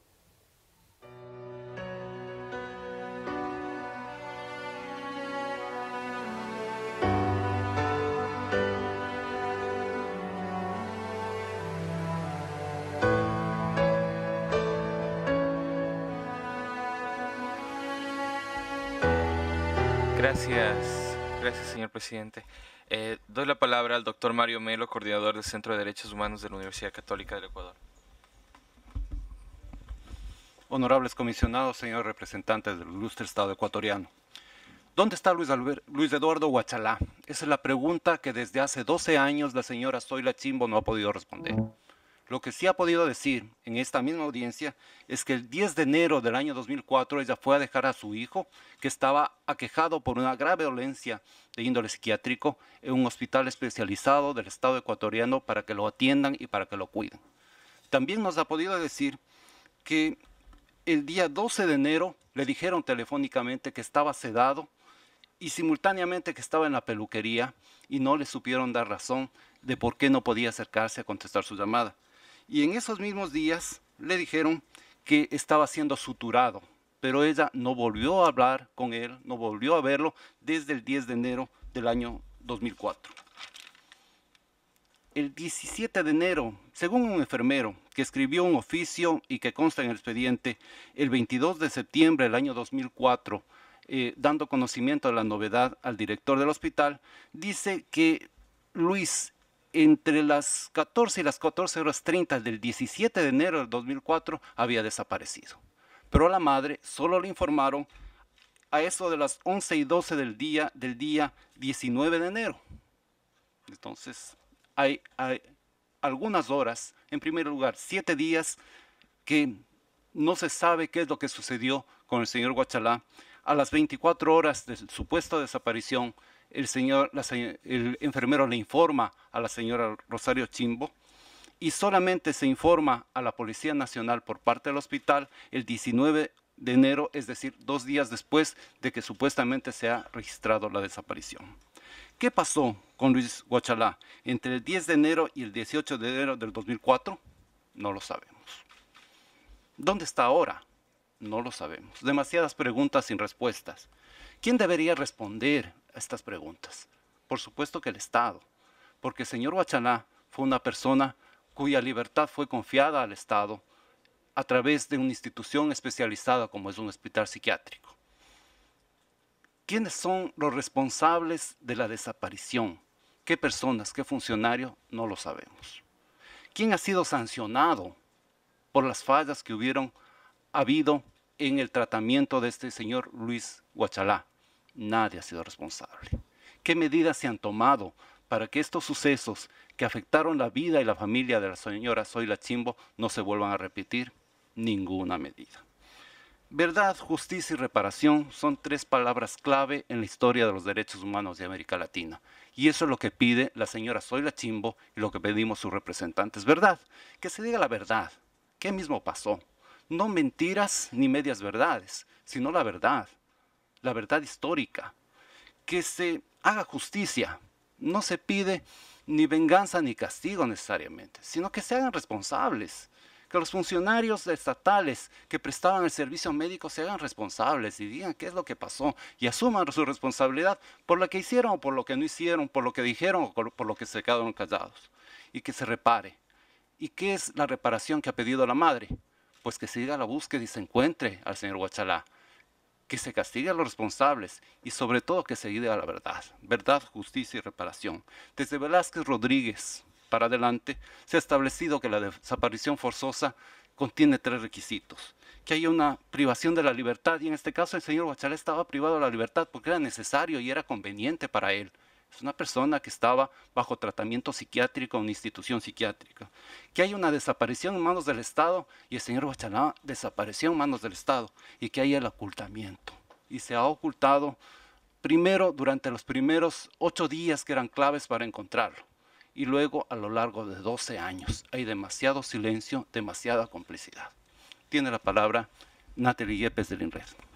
Gracias, gracias señor presidente. Eh, doy la palabra al doctor Mario Melo, coordinador del Centro de Derechos Humanos de la Universidad Católica del Ecuador. Honorables comisionados, señores representantes del ilustre Estado ecuatoriano. ¿Dónde está Luis, Luis Eduardo Huachalá? Esa es la pregunta que desde hace 12 años la señora Zoila Chimbo no ha podido responder. Lo que sí ha podido decir en esta misma audiencia es que el 10 de enero del año 2004 ella fue a dejar a su hijo, que estaba aquejado por una grave dolencia de índole psiquiátrico, en un hospital especializado del Estado ecuatoriano para que lo atiendan y para que lo cuiden. También nos ha podido decir que el día 12 de enero le dijeron telefónicamente que estaba sedado y simultáneamente que estaba en la peluquería y no le supieron dar razón de por qué no podía acercarse a contestar su llamada y en esos mismos días le dijeron que estaba siendo suturado, pero ella no volvió a hablar con él, no volvió a verlo desde el 10 de enero del año 2004. El 17 de enero, según un enfermero que escribió un oficio y que consta en el expediente, el 22 de septiembre del año 2004, eh, dando conocimiento de la novedad al director del hospital, dice que Luis entre las 14 y las 14 horas 30 del 17 de enero del 2004 había desaparecido. Pero a la madre solo le informaron a eso de las 11 y 12 del día, del día 19 de enero. Entonces, hay, hay algunas horas, en primer lugar, siete días que no se sabe qué es lo que sucedió con el señor Guachalá. A las 24 horas de su supuesta desaparición, el, señor, el enfermero le informa a la señora Rosario Chimbo y solamente se informa a la Policía Nacional por parte del hospital el 19 de enero, es decir, dos días después de que supuestamente se ha registrado la desaparición. ¿Qué pasó con Luis Guachalá entre el 10 de enero y el 18 de enero del 2004? No lo sabemos. ¿Dónde está ahora? No lo sabemos. Demasiadas preguntas sin respuestas. ¿Quién debería responder estas preguntas? Por supuesto que el Estado, porque el señor Huachalá fue una persona cuya libertad fue confiada al Estado a través de una institución especializada como es un hospital psiquiátrico. ¿Quiénes son los responsables de la desaparición? ¿Qué personas, qué funcionario? No lo sabemos. ¿Quién ha sido sancionado por las fallas que hubieron habido en el tratamiento de este señor Luis Guachalá. Nadie ha sido responsable. ¿Qué medidas se han tomado para que estos sucesos que afectaron la vida y la familia de la señora Zoila Chimbo no se vuelvan a repetir? Ninguna medida. Verdad, justicia y reparación son tres palabras clave en la historia de los derechos humanos de América Latina. Y eso es lo que pide la señora Zoila Chimbo y lo que pedimos sus representantes. Verdad, que se diga la verdad. ¿Qué mismo pasó? No mentiras ni medias verdades, sino la verdad, la verdad histórica. Que se haga justicia. No se pide ni venganza ni castigo necesariamente, sino que se hagan responsables que los funcionarios estatales que prestaban el servicio médico se hagan responsables y digan qué es lo que pasó y asuman su responsabilidad por lo que hicieron o por lo que no hicieron, por lo que dijeron o por lo que se quedaron callados y que se repare. ¿Y qué es la reparación que ha pedido la madre? Pues que se diga la búsqueda y se encuentre al señor Huachalá, que se castigue a los responsables y sobre todo que se diga la verdad, verdad, justicia y reparación. Desde Velázquez Rodríguez, para adelante, se ha establecido que la desaparición forzosa contiene tres requisitos. Que haya una privación de la libertad, y en este caso el señor Huachalá estaba privado de la libertad porque era necesario y era conveniente para él. Es una persona que estaba bajo tratamiento psiquiátrico en una institución psiquiátrica. Que haya una desaparición en manos del Estado y el señor Huachalá desapareció en manos del Estado y que haya el ocultamiento. Y se ha ocultado primero durante los primeros ocho días que eran claves para encontrarlo y luego a lo largo de 12 años. Hay demasiado silencio, demasiada complicidad. Tiene la palabra Natalie Yepes del INRED.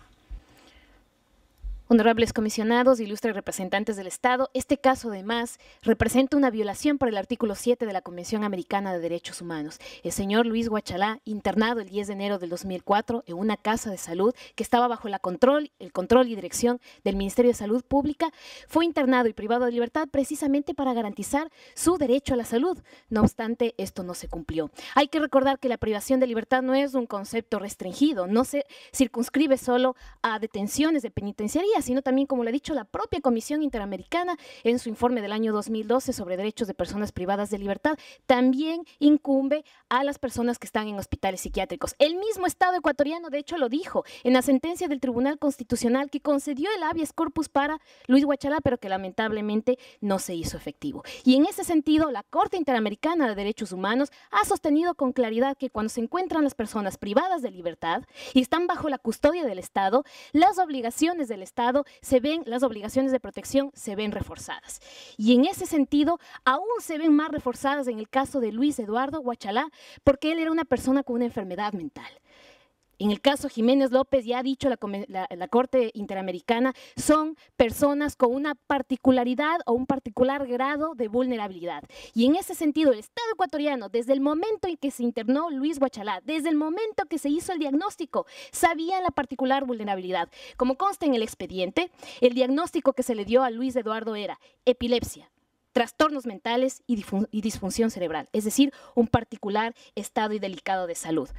Honorables comisionados, ilustres representantes del Estado, este caso además representa una violación por el artículo 7 de la Convención Americana de Derechos Humanos. El señor Luis Guachalá, internado el 10 de enero del 2004 en una casa de salud que estaba bajo la control, el control y dirección del Ministerio de Salud Pública, fue internado y privado de libertad precisamente para garantizar su derecho a la salud. No obstante, esto no se cumplió. Hay que recordar que la privación de libertad no es un concepto restringido, no se circunscribe solo a detenciones de penitenciaría, sino también, como le ha dicho la propia Comisión Interamericana en su informe del año 2012 sobre derechos de personas privadas de libertad, también incumbe a las personas que están en hospitales psiquiátricos. El mismo Estado ecuatoriano, de hecho, lo dijo en la sentencia del Tribunal Constitucional que concedió el habeas corpus para Luis Huachalá, pero que lamentablemente no se hizo efectivo. Y en ese sentido, la Corte Interamericana de Derechos Humanos ha sostenido con claridad que cuando se encuentran las personas privadas de libertad y están bajo la custodia del Estado, las obligaciones del Estado se ven, las obligaciones de protección se ven reforzadas. Y en ese sentido, aún se ven más reforzadas en el caso de Luis Eduardo Guachalá, porque él era una persona con una enfermedad mental. En el caso Jiménez López, ya ha dicho la, Corte Interamericana, son personas con una particularidad o un particular grado de vulnerabilidad. Y en ese sentido, el Estado ecuatoriano, desde el momento en que se internó Luis Guachalá, desde el momento que se hizo el diagnóstico, sabía la particular vulnerabilidad. Como consta en el expediente, el diagnóstico que se le dio a Luis Eduardo era epilepsia, trastornos mentales y, disfunción cerebral, es decir, un particular estado y delicado de salud.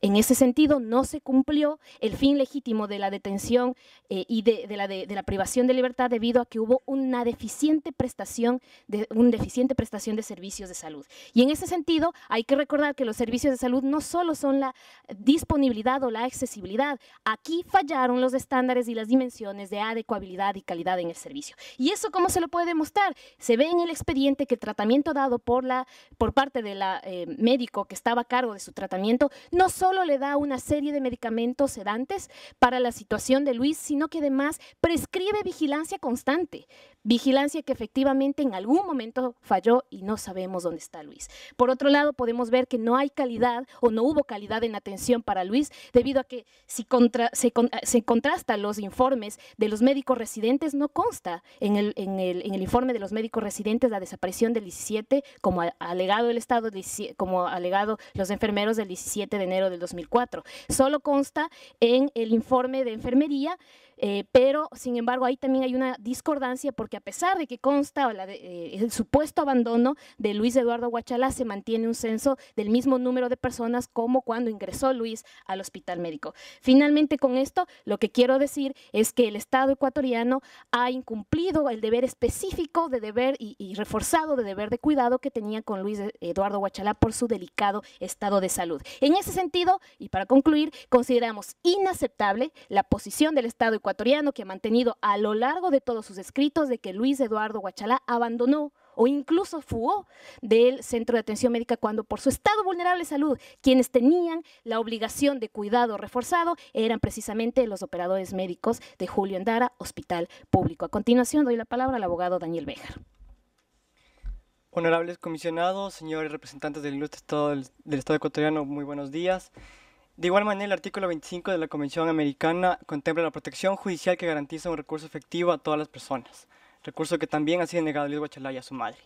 En ese sentido, no se cumplió el fin legítimo de la detención eh, y de, la, de, la, privación de libertad debido a que hubo una deficiente prestación de, un deficiente prestación de servicios de salud. Y en ese sentido, hay que recordar que los servicios de salud no solo son la disponibilidad o la accesibilidad, aquí fallaron los estándares y las dimensiones de adecuabilidad y calidad en el servicio. ¿Y eso cómo se lo puede demostrar? Se ve el expediente que el tratamiento dado por, la, por parte del eh, médico que estaba a cargo de su tratamiento no solo le da una serie de medicamentos sedantes para la situación de Luis, sino que además prescribe vigilancia constante. Vigilancia que efectivamente en algún momento falló y no sabemos dónde está Luis. Por otro lado, podemos ver que no hay calidad o no hubo calidad en atención para Luis debido a que si se, se, contrasta los informes de los médicos residentes, no consta en el, en el, en el informe de los médicos residentes la desaparición del 17 como alegado el Estado, como alegado los enfermeros del 17 de enero del 2004. Solo consta en el informe de enfermería eh, pero, sin embargo, ahí también hay una discordancia porque a pesar de que consta eh, el supuesto abandono de Luis Eduardo Guachalá, se mantiene un censo del mismo número de personas como cuando ingresó Luis al hospital médico. Finalmente, con esto, lo que quiero decir es que el Estado ecuatoriano ha incumplido el deber específico de deber y, y reforzado de deber de cuidado que tenía con Luis Eduardo Guachalá por su delicado estado de salud. En ese sentido, y para concluir, consideramos inaceptable la posición del Estado ecuatoriano que ha mantenido a lo largo de todos sus escritos de que Luis Eduardo Guachalá abandonó o incluso fugó del centro de atención médica cuando por su estado vulnerable de salud, quienes tenían la obligación de cuidado reforzado eran precisamente los operadores médicos de Julio Endara, Hospital Público. A continuación doy la palabra al abogado Daniel Béjar. Honorables comisionados, señores representantes del Estado del, del Estado ecuatoriano, muy buenos días. De igual manera, el artículo 25 de la Convención Americana contempla la protección judicial que garantiza un recurso efectivo a todas las personas, recurso que también ha sido negado Luis Guachalá y a su madre.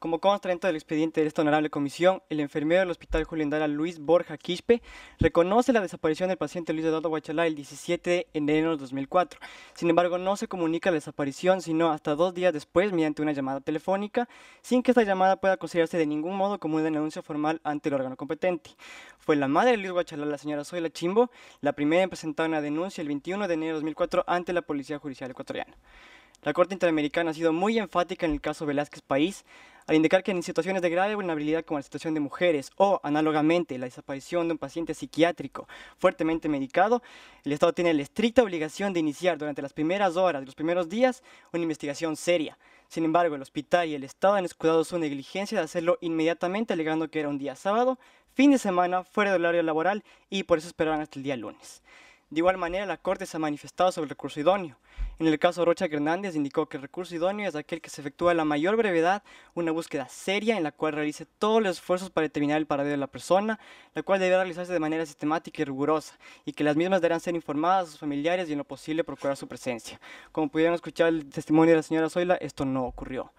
Como consta dentro del expediente de esta honorable comisión, el enfermero del Hospital Julio Endara, Luis Borja Quispe, reconoce la desaparición del paciente Luis Eduardo Guachalá el 17 de enero de 2004. Sin embargo, no se comunica la desaparición sino hasta dos días después mediante una llamada telefónica, sin que esta llamada pueda considerarse de ningún modo como una denuncia formal ante el órgano competente. Fue la madre de Luis Guachalá, la señora Zoila Chimbo, la primera en presentar una denuncia el 21 de enero de 2004 ante la Policía Judicial Ecuatoriana. La Corte Interamericana ha sido muy enfática en el caso Velázquez País, al indicar que en situaciones de grave vulnerabilidad como la situación de mujeres o, análogamente, la desaparición de un paciente psiquiátrico fuertemente medicado, el Estado tiene la estricta obligación de iniciar durante las primeras horas de los primeros días una investigación seria. Sin embargo, el hospital y el Estado han escudado su negligencia de hacerlo inmediatamente, alegando que era un día sábado, fin de semana, fuera del horario laboral y por eso esperaban hasta el día lunes. De igual manera, la Corte se ha manifestado sobre el recurso idóneo. En el caso Rocha Hernández indicó que el recurso idóneo es aquel que se efectúa a la mayor brevedad, una búsqueda seria en la cual realice todos los esfuerzos para determinar el paradero de la persona, la cual debe realizarse de manera sistemática y rigurosa, y que las mismas deberán ser informadas a sus familiares y en lo posible procurar su presencia. Como pudieron escuchar el testimonio de la señora Zoila, esto no ocurrió.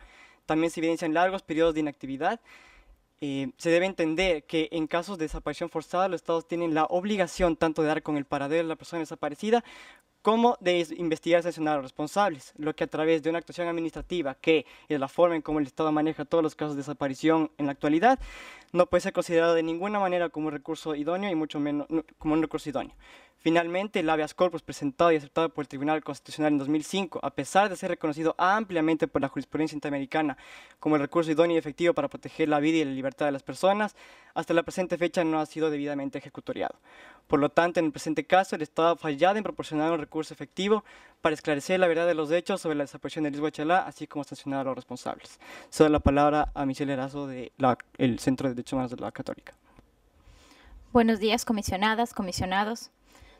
También se evidencian largos periodos de inactividad eh, se debe entender que en casos de desaparición forzada los estados tienen la obligación tanto de dar con el paradero de la persona desaparecida como de investigar y sancionar a los responsables, lo que a través de una actuación administrativa, que es la forma en cómo el Estado maneja todos los casos de desaparición en la actualidad, no puede ser considerado de ninguna manera como un recurso idóneo y mucho menos como un recurso idóneo. Finalmente, el habeas corpus presentado y aceptado por el Tribunal Constitucional en 2005, a pesar de ser reconocido ampliamente por la jurisprudencia interamericana como el recurso idóneo y efectivo para proteger la vida y la libertad de las personas, hasta la presente fecha no ha sido debidamente ejecutoriado. Por lo tanto, en el presente caso, el Estado ha fallado en proporcionar un recurso efectivo para esclarecer la verdad de los hechos sobre la desaparición de Luis Guachalá, así como sancionar a los responsables. Cedo la palabra a Michelle Erazo del Centro de Derechos Humanos de la Católica. Buenos días, comisionadas, comisionados.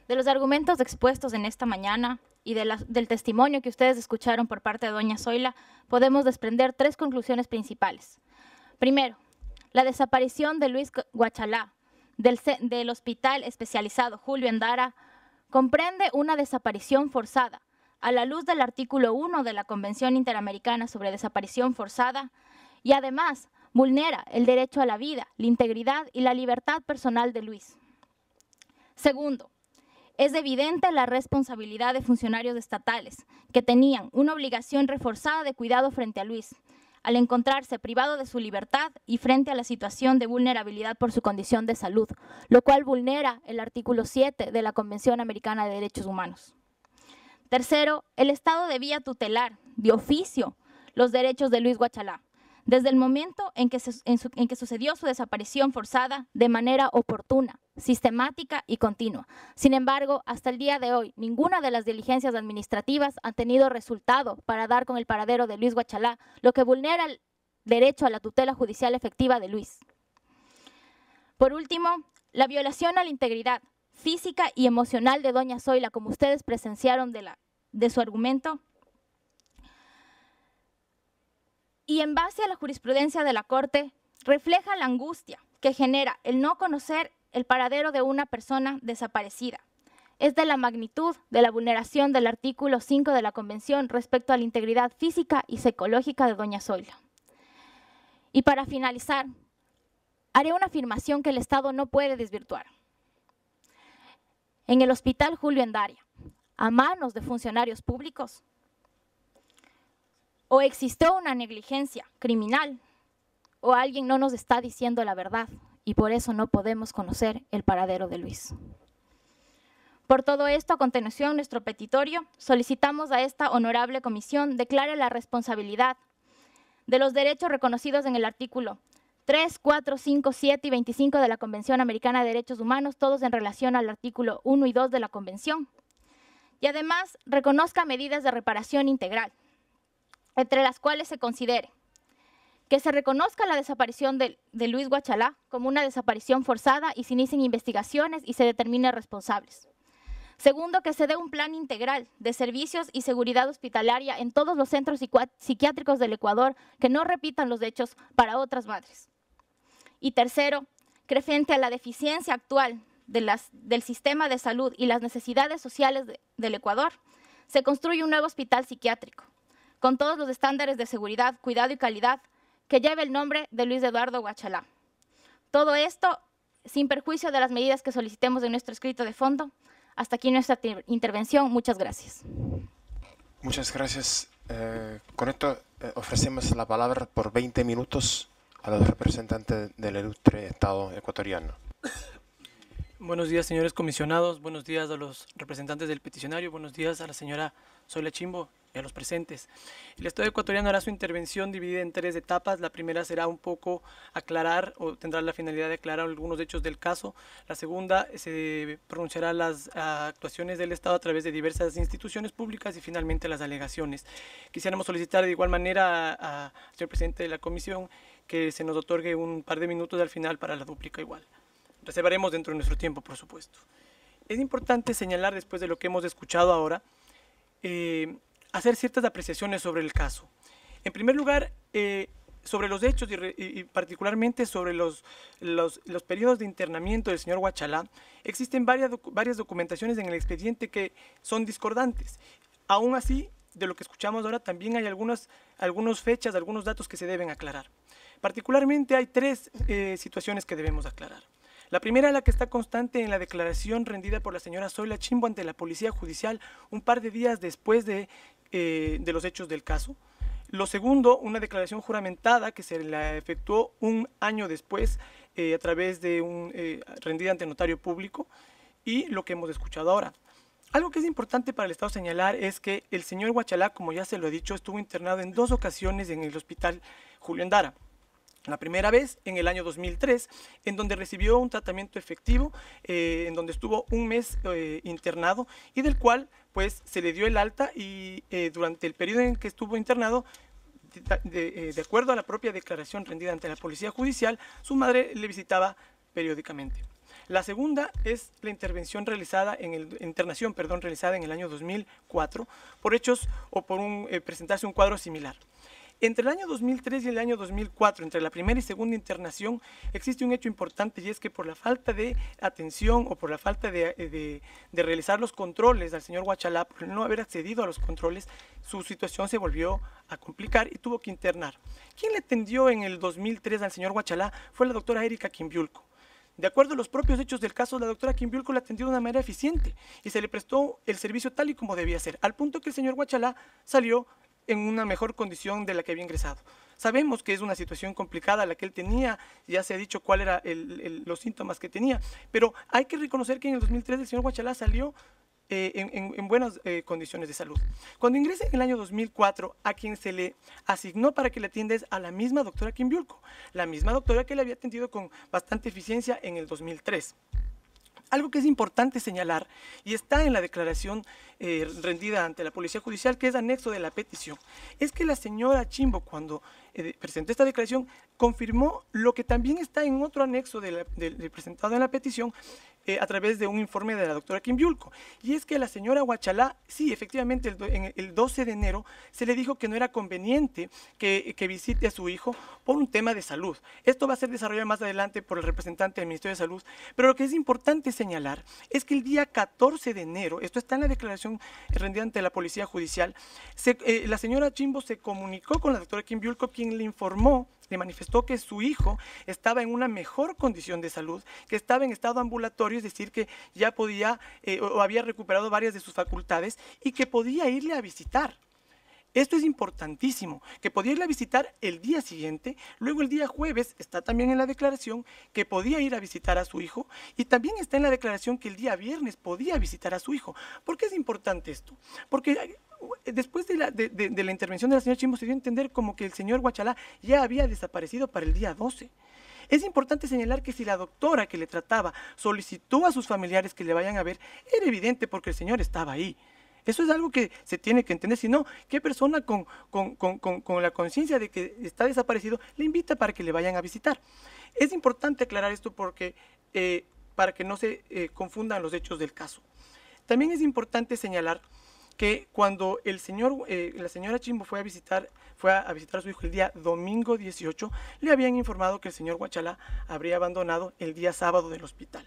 De los argumentos expuestos en esta mañana y del testimonio que ustedes escucharon por parte de doña Zoila, podemos desprender tres conclusiones principales. Primero, la desaparición de Luis Guachalá del, del Hospital Especializado Julio Endara comprende una desaparición forzada a la luz del artículo 1 de la Convención Interamericana sobre Desaparición Forzada y además vulnera el derecho a la vida, la integridad y la libertad personal de Luis. Segundo, es evidente la responsabilidad de funcionarios estatales que tenían una obligación reforzada de cuidado frente a Luis, al encontrarse privado de su libertad y frente a la situación de vulnerabilidad por su condición de salud, lo cual vulnera el artículo 7 de la Convención Americana de Derechos Humanos. Tercero, el Estado debía tutelar de oficio los derechos de Luis Guachalá, desde el momento en que, sucedió su desaparición forzada de manera oportuna, sistemática y continua. Sin embargo, hasta el día de hoy, ninguna de las diligencias administrativas ha tenido resultado para dar con el paradero de Luis Guachalá, lo que vulnera el derecho a la tutela judicial efectiva de Luis. Por último, la violación a la integridad física y emocional de doña Zoila, como ustedes presenciaron de su argumento, y en base a la jurisprudencia de la Corte, refleja la angustia que genera el no conocer el paradero de una persona desaparecida. Es de la magnitud de la vulneración del artículo 5 de la Convención respecto a la integridad física y psicológica de doña Zoila. Y para finalizar, haré una afirmación que el Estado no puede desvirtuar. En el Hospital Julio Endaria, a manos de funcionarios públicos, o existió una negligencia criminal o alguien no nos está diciendo la verdad y por eso no podemos conocer el paradero de Luis. Por todo esto, a continuación, nuestro petitorio, solicitamos a esta honorable comisión declare la responsabilidad de los derechos reconocidos en el artículo 3, 4, 5, 7 y 25 de la Convención Americana de Derechos Humanos, todos en relación al artículo 1 y 2 de la Convención. Y además, reconozca medidas de reparación integral entre las cuales se considere que se reconozca la desaparición de, Luis Guachalá como una desaparición forzada y se inicien investigaciones y se determine responsables. Segundo, que se dé un plan integral de servicios y seguridad hospitalaria en todos los centros psiquiátricos del Ecuador que no repitan los hechos para otras madres. Y tercero, que frente a la deficiencia actual del sistema de salud y las necesidades sociales del Ecuador, se construye un nuevo hospital psiquiátrico, con todos los estándares de seguridad, cuidado y calidad que lleve el nombre de Luis Eduardo Guachalá. Todo esto sin perjuicio de las medidas que solicitemos en nuestro escrito de fondo, hasta aquí nuestra intervención. Muchas gracias. Muchas gracias. Eh, con esto eh, ofrecemos la palabra por 20 minutos a los representantes del ilustre Estado ecuatoriano. Buenos días, señores comisionados. Buenos días a los representantes del peticionario. Buenos días a la señora Soyla Chimbo a los presentes. El Estado ecuatoriano hará su intervención dividida en tres etapas. La primera será un poco aclarar o tendrá la finalidad de aclarar algunos hechos del caso. La segunda se pronunciará las actuaciones del Estado a través de diversas instituciones públicas y finalmente las alegaciones. Quisiéramos solicitar de igual manera al señor presidente de la comisión que se nos otorgue un par de minutos al final para la dúplica igual. Reservaremos dentro de nuestro tiempo, por supuesto. Es importante señalar después de lo que hemos escuchado ahora, eh, hacer ciertas apreciaciones sobre el caso. En primer lugar, eh, sobre los hechos y, particularmente sobre los, los, los, periodos de internamiento del señor Huachalá, existen varias, varias documentaciones en el expediente que son discordantes. Aún así, de lo que escuchamos ahora, también hay algunas, algunas fechas, algunos datos que se deben aclarar. Particularmente hay tres eh, situaciones que debemos aclarar. La primera, la que está constante en la declaración rendida por la señora Zoila Chimbo ante la Policía Judicial un par de días después de, eh, de los hechos del caso. Lo segundo, una declaración juramentada que se la efectuó un año después eh, a través de un eh, rendida ante notario público y lo que hemos escuchado ahora. Algo que es importante para el Estado señalar es que el señor Huachalá, como ya se lo he dicho, estuvo internado en dos ocasiones en el hospital Julio Endara. La primera vez en el año 2003, en donde recibió un tratamiento efectivo, eh, en donde estuvo un mes internado y del cual pues se le dio el alta y eh, durante el periodo en que estuvo internado, de, de, acuerdo a la propia declaración rendida ante la Policía Judicial, su madre le visitaba periódicamente. La segunda es la intervención realizada en el internación, perdón, realizada en el año 2004 por hechos o por un, presentarse un cuadro similar. Entre el año 2003 y el año 2004, entre la primera y segunda internación, existe un hecho importante y es que por la falta de atención o por la falta de, eh, realizar los controles al señor Huachalá, por no haber accedido a los controles, su situación se volvió a complicar y tuvo que internar. ¿Quién le atendió en el 2003 al señor Huachalá? Fue la doctora Erika Quimbiulco. De acuerdo a los propios hechos del caso, la doctora Quimbiulco le atendió de una manera eficiente y se le prestó el servicio tal y como debía ser, al punto que el señor Huachalá salió en una mejor condición de la que había ingresado. Sabemos que es una situación complicada la que él tenía, ya se ha dicho cuáles eran los síntomas que tenía, pero hay que reconocer que en el 2003 el señor Guachalá salió eh, en, buenas eh, condiciones de salud. Cuando ingresa en el año 2004, a quien se le asignó para que le atienda es a la misma doctora Quimbiulco, la misma doctora que le había atendido con bastante eficiencia en el 2003. Algo que es importante señalar, y está en la declaración eh, rendida ante la Policía Judicial, que es anexo de la petición, es que la señora Chimbo, cuando eh, presentó esta declaración, confirmó lo que también está en otro anexo de presentado en la petición, eh, a través de un informe de la doctora Quimbiulco. Y es que la señora Huachalá, sí, efectivamente, el, en el 12 de enero se le dijo que no era conveniente que, que, visite a su hijo por un tema de salud. Esto va a ser desarrollado más adelante por el representante del Ministerio de Salud. Pero lo que es importante señalar es que el día 14 de enero, esto está en la declaración rendida ante la Policía Judicial, eh, la señora Chimbo se comunicó con la doctora Quimbiulco, quien le informó le manifestó que su hijo estaba en una mejor condición de salud, que estaba en estado ambulatorio, es decir, que ya podía eh, o había recuperado varias de sus facultades y que podía irle a visitar. Esto es importantísimo, que podía ir a visitar el día siguiente, luego el día jueves está también en la declaración que podía ir a visitar a su hijo y también está en la declaración que el día viernes podía visitar a su hijo. ¿Por qué es importante esto? Porque después de la, intervención de la señora Chimbo se dio a entender como que el señor Guachalá ya había desaparecido para el día 12. Es importante señalar que si la doctora que le trataba solicitó a sus familiares que le vayan a ver, era evidente porque el señor estaba ahí. Eso es algo que se tiene que entender. Si no, ¿qué persona con, con, la conciencia de que está desaparecido le invita para que le vayan a visitar? Es importante aclarar esto porque eh, para que no se eh, confundan los hechos del caso. También es importante señalar que cuando el señor, eh, la señora Chimbo fue a visitar fue a, visitar a su hijo el día domingo 18, le habían informado que el señor Huachalá habría abandonado el día sábado del hospital.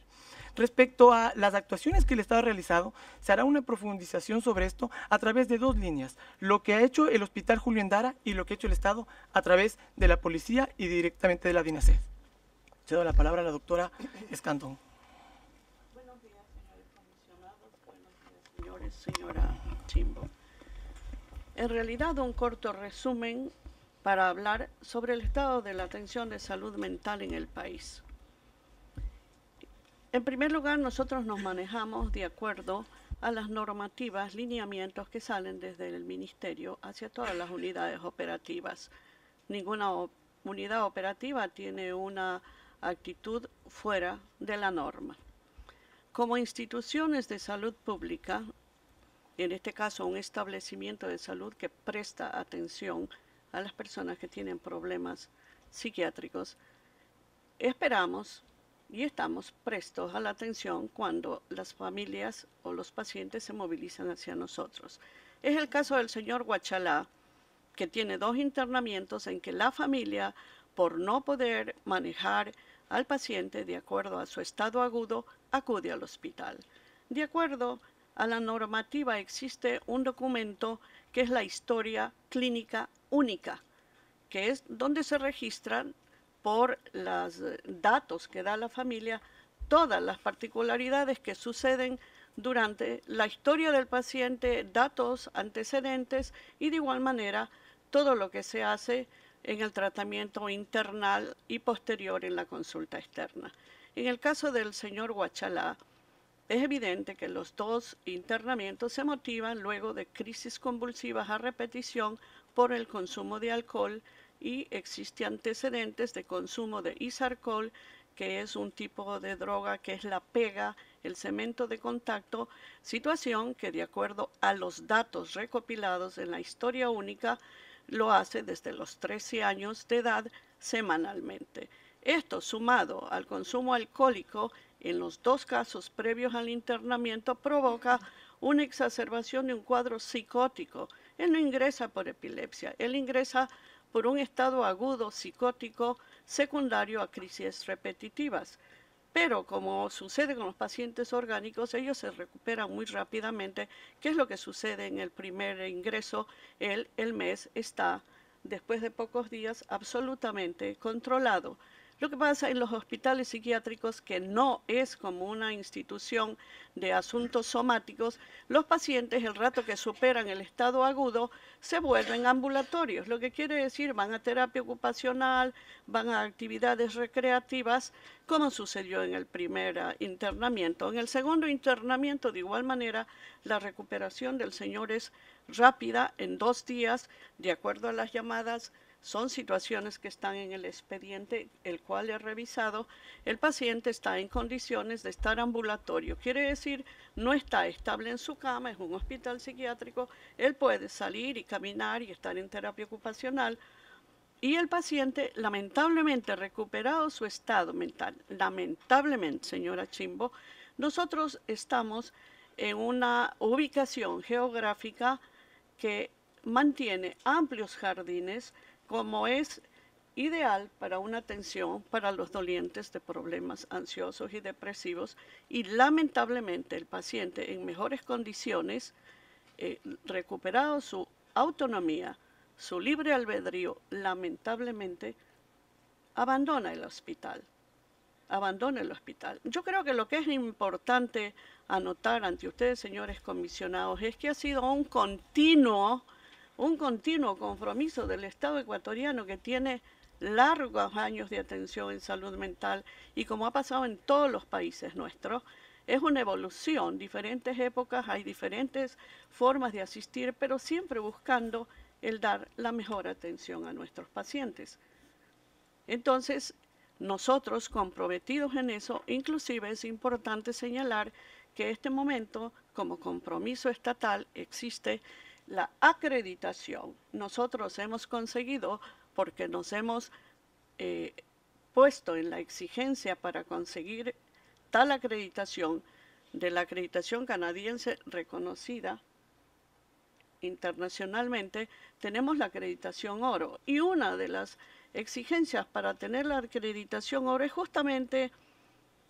Respecto a las actuaciones que el Estado ha realizado, se hará una profundización sobre esto a través de dos líneas, lo que ha hecho el Hospital Julio Endara y lo que ha hecho el Estado a través de la policía y directamente de la DINASED. Cedo la palabra a la doctora Escandón. Buenos días, señores comisionados. Buenos días, señores, señora En realidad, un corto resumen para hablar sobre el estado de la atención de salud mental en el país. En primer lugar, nosotros nos manejamos de acuerdo a las normativas, lineamientos que salen desde el Ministerio hacia todas las unidades operativas. Ninguna unidad operativa tiene una actitud fuera de la norma. Como instituciones de salud pública, en este caso un establecimiento de salud que presta atención a las personas que tienen problemas psiquiátricos, esperamos y estamos prestos a la atención cuando las familias o los pacientes se movilizan hacia nosotros. Es el caso del señor Huachalá, que tiene dos internamientos en que la familia, por no poder manejar al paciente de acuerdo a su estado agudo, acude al hospital. De acuerdo la normativa existe un documento que es la historia clínica única, que es donde se registran por los datos que da la familia todas las particularidades que suceden durante la historia del paciente, datos antecedentes y de igual manera todo lo que se hace en el tratamiento internal y posterior en la consulta externa. En el caso del señor Huachalá, es evidente que los dos internamientos se motivan luego de crisis convulsivas a repetición por el consumo de alcohol y existe antecedentes de consumo de isarcol, que es un tipo de droga que es la pega, el cemento de contacto, situación que de acuerdo a los datos recopilados en la historia única lo hace desde los 13 años de edad semanalmente. Esto sumado al consumo alcohólico en los dos casos previos al internamiento provoca una exacerbación de un cuadro psicótico. Él no ingresa por epilepsia, él ingresa por un estado agudo psicótico secundario a crisis repetitivas. Pero como sucede con los pacientes orgánicos, ellos se recuperan muy rápidamente. ¿Qué es lo que sucede en el primer ingreso? El, el mes está, después de pocos días, absolutamente controlado. Lo que pasa en los hospitales psiquiátricos, que no es como una institución de asuntos somáticos, los pacientes, el rato que superan el estado agudo, se vuelven ambulatorios, lo que quiere decir van a terapia ocupacional, van a actividades recreativas, como sucedió en el primer ah, internamiento. En el segundo internamiento, de igual manera, la recuperación del señor es rápida en dos días, de acuerdo a las llamadas son situaciones que están en el expediente, el cual he revisado. El paciente está en condiciones de estar ambulatorio. Quiere decir, no está estable en su cama, es un hospital psiquiátrico. Él puede salir y caminar y estar en terapia ocupacional. Y el paciente, lamentablemente, recuperado su estado mental, lamentablemente, señora Chimbo, nosotros estamos en una ubicación geográfica que mantiene amplios jardines, como es ideal para una atención para los dolientes de problemas ansiosos y depresivos y lamentablemente el paciente en mejores condiciones, eh, recuperado su autonomía, su libre albedrío, lamentablemente abandona el hospital, abandona el hospital. Yo creo que lo que es importante anotar ante ustedes, señores comisionados, es que ha sido un continuo un continuo compromiso del Estado ecuatoriano que tiene largos años de atención en salud mental y como ha pasado en todos los países nuestros, es una evolución, diferentes épocas, hay diferentes formas de asistir, pero siempre buscando el dar la mejor atención a nuestros pacientes. Entonces, nosotros comprometidos en eso, inclusive es importante señalar que este momento como compromiso estatal existe la acreditación. Nosotros hemos conseguido, porque nos hemos eh, puesto en la exigencia para conseguir tal acreditación de la acreditación canadiense reconocida internacionalmente, tenemos la acreditación oro. Y una de las exigencias para tener la acreditación oro es justamente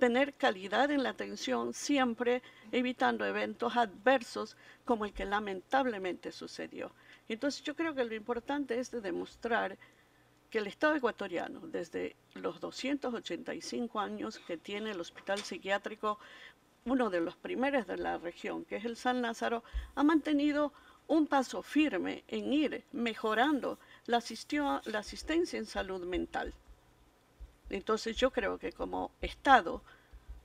tener calidad en la atención, siempre evitando eventos adversos como el que lamentablemente sucedió. Entonces yo creo que lo importante es demostrar que el Estado ecuatoriano, desde los 285 años que tiene el hospital psiquiátrico, uno de los primeros de la región, que es el San Lázaro, ha mantenido un paso firme en ir mejorando la, la asistencia en salud mental. Entonces yo creo que como Estado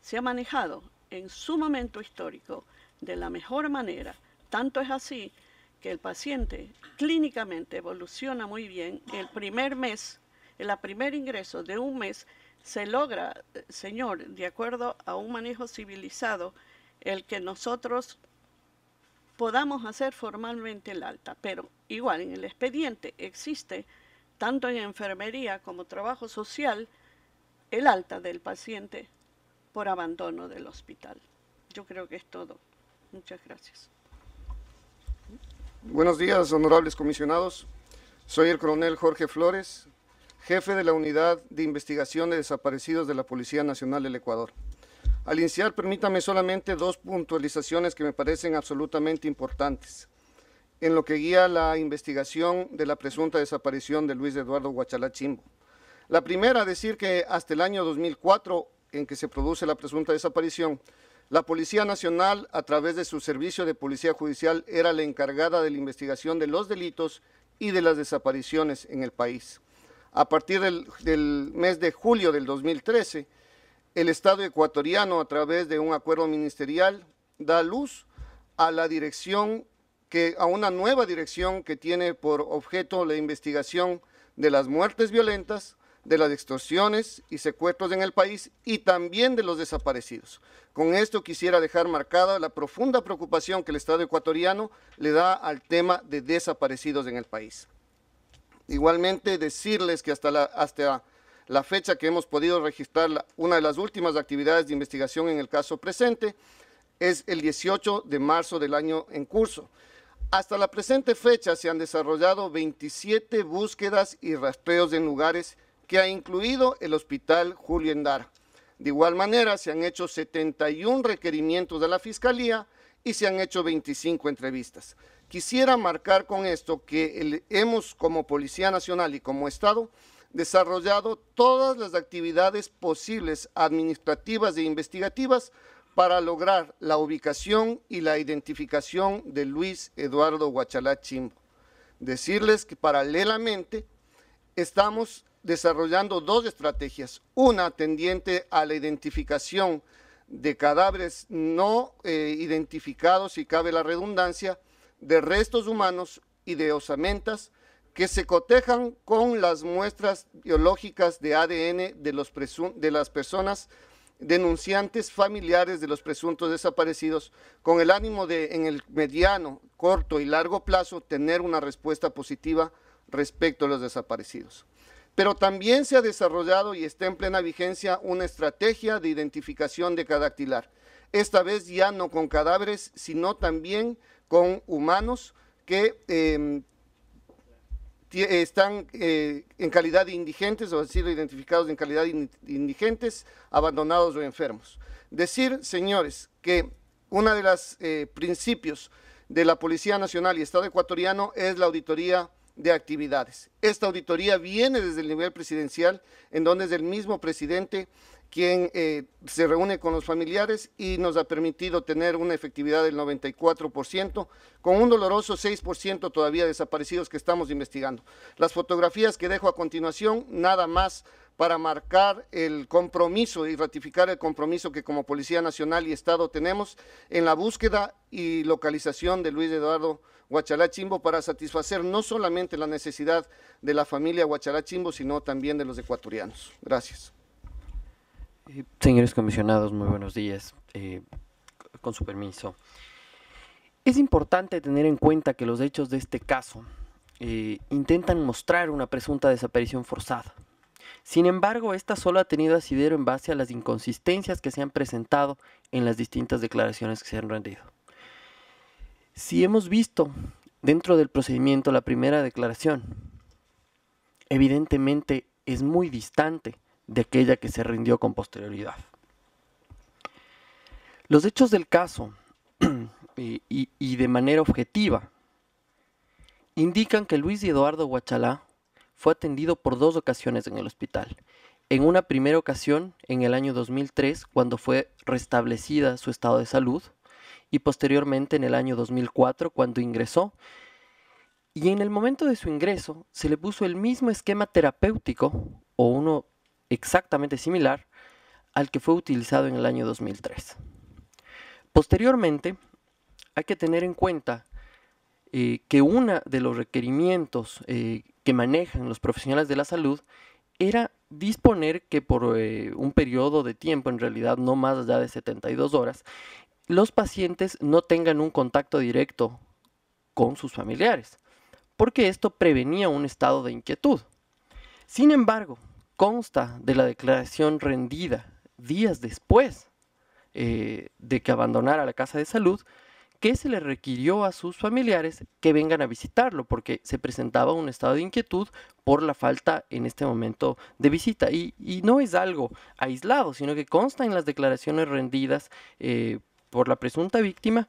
se ha manejado en su momento histórico de la mejor manera. Tanto es así que el paciente clínicamente evoluciona muy bien. El primer mes, el primer ingreso de un mes, se logra, señor, de acuerdo a un manejo civilizado, el que nosotros podamos hacer formalmente el alta. Pero igual en el expediente existe, tanto en enfermería como trabajo social, el alta del paciente por abandono del hospital. Yo creo que es todo. Muchas gracias. Buenos días, honorables comisionados. Soy el coronel Jorge Flores, jefe de la Unidad de Investigación de Desaparecidos de la Policía Nacional del Ecuador. Al iniciar, permítame solamente dos puntualizaciones que me parecen absolutamente importantes en lo que guía la investigación de la presunta desaparición de Luis Eduardo Guachalá Chimbo. La primera, decir que hasta el año 2004 en que se produce la presunta desaparición, la Policía Nacional, a través de su servicio de Policía Judicial, era la encargada de la investigación de los delitos y de las desapariciones en el país. A partir del, mes de julio del 2013, el Estado ecuatoriano, a través de un acuerdo ministerial, da luz a la dirección, que, a una nueva dirección que tiene por objeto la investigación de las muertes violentas, de las extorsiones y secuestros en el país y también de los desaparecidos. Con esto quisiera dejar marcada la profunda preocupación que el Estado ecuatoriano le da al tema de desaparecidos en el país. Igualmente decirles que hasta la, hasta la fecha que hemos podido registrar una de las últimas actividades de investigación en el caso presente es el 18 de marzo del año en curso. Hasta la presente fecha se han desarrollado 27 búsquedas y rastreos en lugares que ha incluido el Hospital Julio Endara. De igual manera, se han hecho 71 requerimientos de la Fiscalía y se han hecho 25 entrevistas. Quisiera marcar con esto que hemos, como Policía Nacional y como Estado, desarrollado todas las actividades posibles administrativas e investigativas para lograr la ubicación y la identificación de Luis Eduardo Guachalá Chimbo. Decirles que paralelamente estamos desarrollando dos estrategias, una tendiente a la identificación de cadáveres no eh, identificados, si cabe la redundancia, de restos humanos y de osamentas que se cotejan con las muestras biológicas de ADN de, de las personas denunciantes familiares de los presuntos desaparecidos, con el ánimo de, en el mediano, corto y largo plazo, tener una respuesta positiva respecto a los desaparecidos. Pero también se ha desarrollado y está en plena vigencia una estrategia de identificación de cadactilar. Esta vez ya no con cadáveres, sino también con humanos que em, están eh, en calidad de indigentes o sido identificados en calidad de indigentes, abandonados o enfermos. Decir, señores, que uno de los eh, principios de la Policía Nacional y Estado ecuatoriano es la auditoría de actividades. Esta auditoría viene desde el nivel presidencial, en donde es el mismo presidente quien eh, se reúne con los familiares y nos ha permitido tener una efectividad del 94%, con un doloroso 6% todavía desaparecidos que estamos investigando. Las fotografías que dejo a continuación, nada más para marcar el compromiso y ratificar el compromiso que como Policía Nacional y Estado tenemos en la búsqueda y localización de Luis Eduardo Huachalá Chimbo para satisfacer no solamente la necesidad de la familia Huachalá Chimbo, sino también de los ecuatorianos. Gracias. Eh, señores comisionados, muy buenos días. Eh, con su permiso. Es importante tener en cuenta que los hechos de este caso eh, intentan mostrar una presunta desaparición forzada. Sin embargo, esta solo ha tenido asidero en base a las inconsistencias que se han presentado en las distintas declaraciones que se han rendido. Si hemos visto dentro del procedimiento la primera declaración, evidentemente es muy distante de aquella que se rindió con posterioridad. Los hechos del caso y, de manera objetiva indican que Luis Eduardo Guachalá fue atendido por dos ocasiones en el hospital. En una primera ocasión, en el año 2003, cuando fue restablecida su estado de salud, y posteriormente en el año 2004, cuando ingresó. Y en el momento de su ingreso, se le puso el mismo esquema terapéutico, o uno exactamente similar, al que fue utilizado en el año 2003. Posteriormente, hay que tener en cuenta eh, que uno de los requerimientos eh, que manejan los profesionales de la salud era disponer que por eh, un periodo de tiempo, en realidad no más allá de 72 horas, los pacientes no tengan un contacto directo con sus familiares, porque esto prevenía un estado de inquietud. Sin embargo, consta de la declaración rendida días después de que abandonara la casa de salud, que se le requirió a sus familiares que vengan a visitarlo porque se presentaba un estado de inquietud por la falta en este momento de visita. Y, no es algo aislado, sino que consta en las declaraciones rendidas eh, por la presunta víctima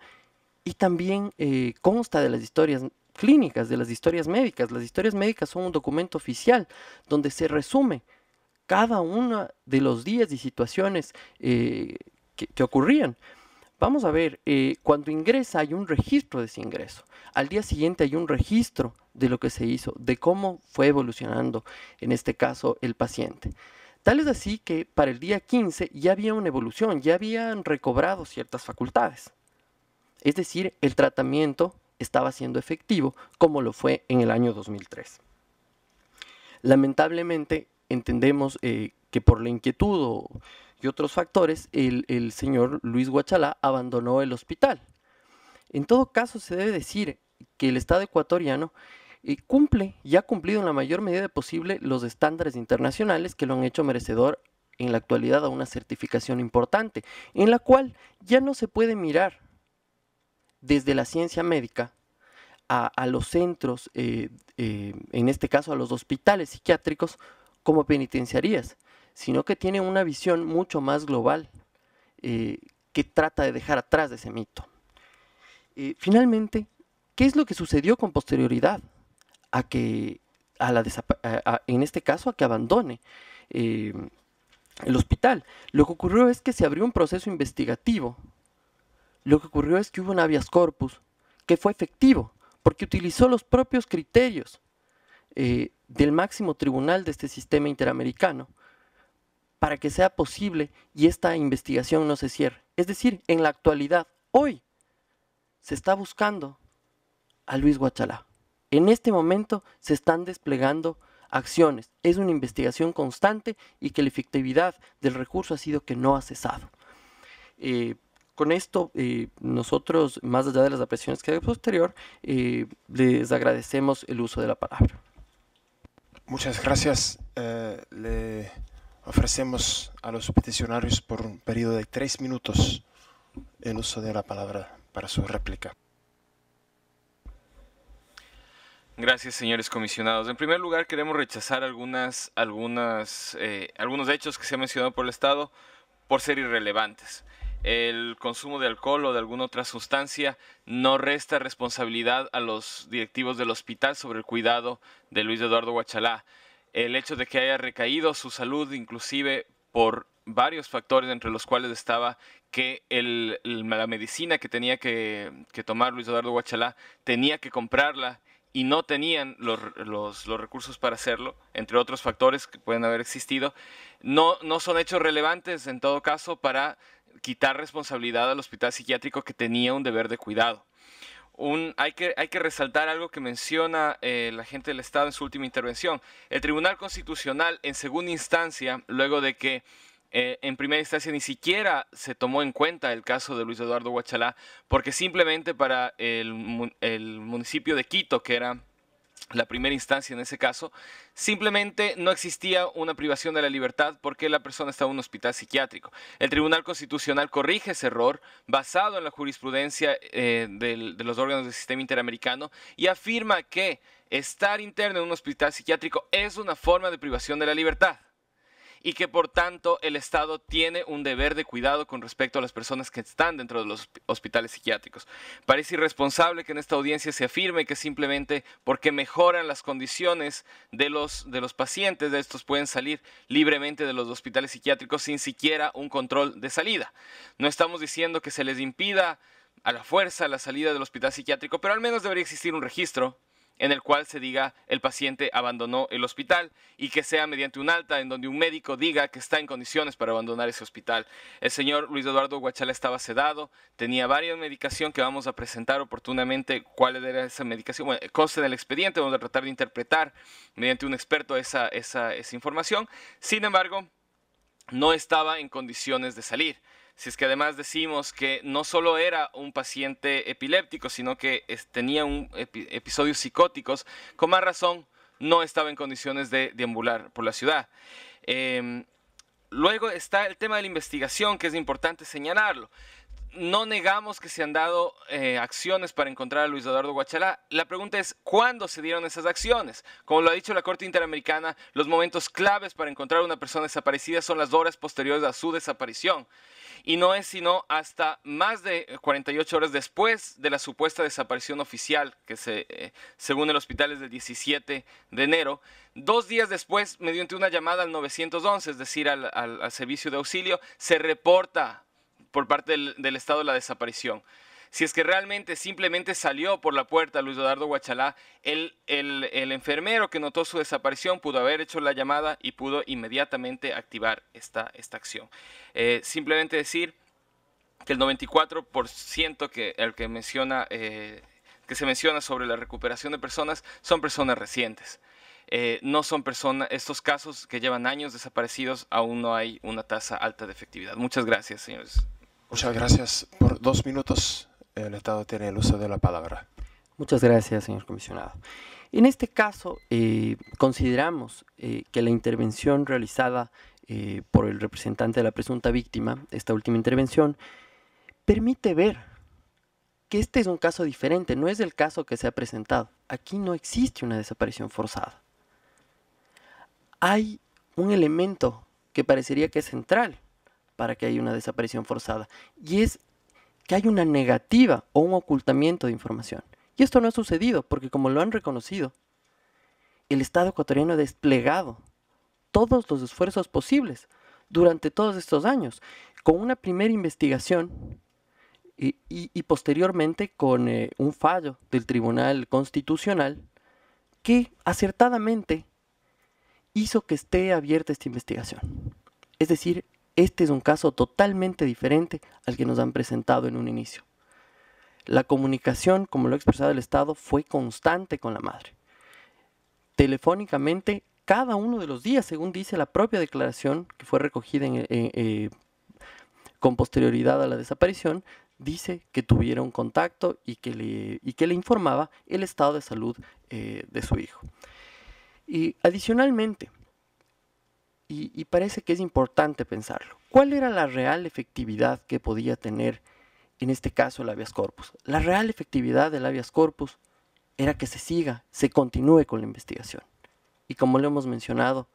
y también eh, consta de las historias clínicas, de las historias médicas. Las historias médicas son un documento oficial donde se resume cada uno de los días y situaciones eh, que ocurrían. Vamos a ver, eh, cuando ingresa hay un registro de ese ingreso. Al día siguiente hay un registro de lo que se hizo, de cómo fue evolucionando, en este caso, el paciente. Tal es así que para el día 15 ya había una evolución, ya habían recobrado ciertas facultades. Es decir, el tratamiento estaba siendo efectivo como lo fue en el año 2003. Lamentablemente, entendemos eh, que por la inquietud y otros factores, el, señor Luis Guachalá abandonó el hospital. En todo caso, se debe decir que el Estado ecuatoriano eh, cumple y ha cumplido en la mayor medida posible los estándares internacionales que lo han hecho merecedor en la actualidad a una certificación importante, en la cual ya no se puede mirar desde la ciencia médica a, los centros, eh, eh, en este caso a los hospitales psiquiátricos, como penitenciarías, sino que tiene una visión mucho más global eh, que trata de dejar atrás ese mito. Finalmente, ¿qué es lo que sucedió con posterioridad a que, a la en este caso, a que abandone eh, el hospital? Lo que ocurrió es que se abrió un proceso investigativo. Lo que ocurrió es que hubo un habeas corpus que fue efectivo, porque utilizó los propios criterios del máximo tribunal de este sistema interamericano para que sea posible y esta investigación no se cierre. Es decir, en la actualidad, hoy, se está buscando a Luis Guachalá. En este momento se están desplegando acciones. Es una investigación constante y que la efectividad del recurso ha sido que no ha cesado. Eh, con esto, eh, nosotros, más allá de las apreciaciones que hay posterior, eh, les agradecemos el uso de la palabra. Muchas gracias. le Ofrecemos a los peticionarios por un periodo de tres minutos el uso de la palabra para su réplica. Gracias, señores comisionados. En primer lugar, queremos rechazar algunas, algunas, eh, algunos hechos que se han mencionado por el Estado por ser irrelevantes. El consumo de alcohol o de alguna otra sustancia no resta responsabilidad a los directivos del hospital sobre el cuidado de Luis Eduardo Guachalá el hecho de que haya recaído su salud inclusive por varios factores entre los cuales estaba que la medicina que tenía que, tomar Luis Eduardo Guachalá tenía que comprarla y no tenían los, los, recursos para hacerlo, entre otros factores que pueden haber existido, no, no son hechos relevantes en todo caso para quitar responsabilidad al hospital psiquiátrico que tenía un deber de cuidado hay, que, hay que resaltar algo que menciona eh, la gente del Estado en su última intervención. El Tribunal Constitucional, en segunda instancia, luego de que eh, en primera instancia ni siquiera se tomó en cuenta el caso de Luis Eduardo Guachalá, porque simplemente para el, el municipio de Quito, que era la primera instancia en ese caso, simplemente no existía una privación de la libertad porque la persona estaba en un hospital psiquiátrico. El Tribunal Constitucional corrige ese error basado en la jurisprudencia eh, de los órganos del sistema interamericano y afirma que estar interno en un hospital psiquiátrico es una forma de privación de la libertad y que por tanto el Estado tiene un deber de cuidado con respecto a las personas que están dentro de los hospitales psiquiátricos. Parece irresponsable que en esta audiencia se afirme que simplemente porque mejoran las condiciones de los, de los pacientes, de estos pueden salir libremente de los hospitales psiquiátricos sin siquiera un control de salida. No estamos diciendo que se les impida a la fuerza la salida del hospital psiquiátrico, pero al menos debería existir un registro en el cual se diga el paciente abandonó el hospital y que sea mediante un alta en donde un médico diga que está en condiciones para abandonar ese hospital. El señor Luis Eduardo Guachala estaba sedado, tenía varias medicación que vamos a presentar oportunamente cuál era esa medicación. Bueno, consta en el expediente, vamos a tratar de interpretar mediante un experto esa, esa, esa información. Sin embargo, no estaba en condiciones de salir si es que además decimos que no solo era un paciente epiléptico, sino que tenía episodios psicóticos, con más razón no estaba en condiciones de deambular por la ciudad. Em, luego está el tema de la investigación, que es importante señalarlo no negamos que se han dado eh, acciones para encontrar a Luis Eduardo Guachalá. La pregunta es, ¿cuándo se dieron esas acciones? Como lo ha dicho la Corte Interamericana, los momentos claves para encontrar a una persona desaparecida son las horas posteriores a su desaparición. Y no es sino hasta más de 48 horas después de la supuesta desaparición oficial, que se, eh, según el hospital es del 17 de enero, dos días después, mediante una llamada al 911, es decir, al servicio de auxilio, se reporta por parte del, Estado la desaparición. Si es que realmente simplemente salió por la puerta Luis Eduardo Guachalá, el, el, enfermero que notó su desaparición pudo haber hecho la llamada y pudo inmediatamente activar esta, esta acción. Eh, simplemente decir que el 94% que, el que, menciona, eh, que se menciona sobre la recuperación de personas son personas recientes. Eh, no son personas, estos casos que llevan años desaparecidos, aún no hay una tasa alta de efectividad. Muchas gracias, señores. Muchas gracias. Por dos minutos el Estado tiene el uso de la palabra. Muchas gracias, señor comisionado. En este caso, eh, consideramos eh, que la intervención realizada eh, por el representante de la presunta víctima, esta última intervención, permite ver que este es un caso diferente, no es el caso que se ha presentado. Aquí no existe una desaparición forzada. Hay un elemento que parecería que es central para que haya una desaparición forzada. Y es que hay una negativa o un ocultamiento de información. Y esto no ha sucedido porque como lo han reconocido, el Estado ecuatoriano ha desplegado todos los esfuerzos posibles durante todos estos años, con una primera investigación y, posteriormente con eh, un fallo del Tribunal Constitucional que acertadamente hizo que esté abierta esta investigación. Es decir, este es un caso totalmente diferente al que nos han presentado en un inicio. La comunicación, como lo ha expresado el Estado, fue constante con la madre. Telefónicamente, cada uno de los días, según dice la propia declaración que fue recogida eh, con posterioridad a la desaparición, dice que tuvieron contacto y que le, que le informaba el estado de salud eh, de su hijo. Y adicionalmente, y, parece que es importante pensarlo. ¿Cuál era la real efectividad que podía tener en este caso el habeas corpus? La real efectividad del habeas corpus era que se siga, se continúe con la investigación. Y como lo hemos mencionado,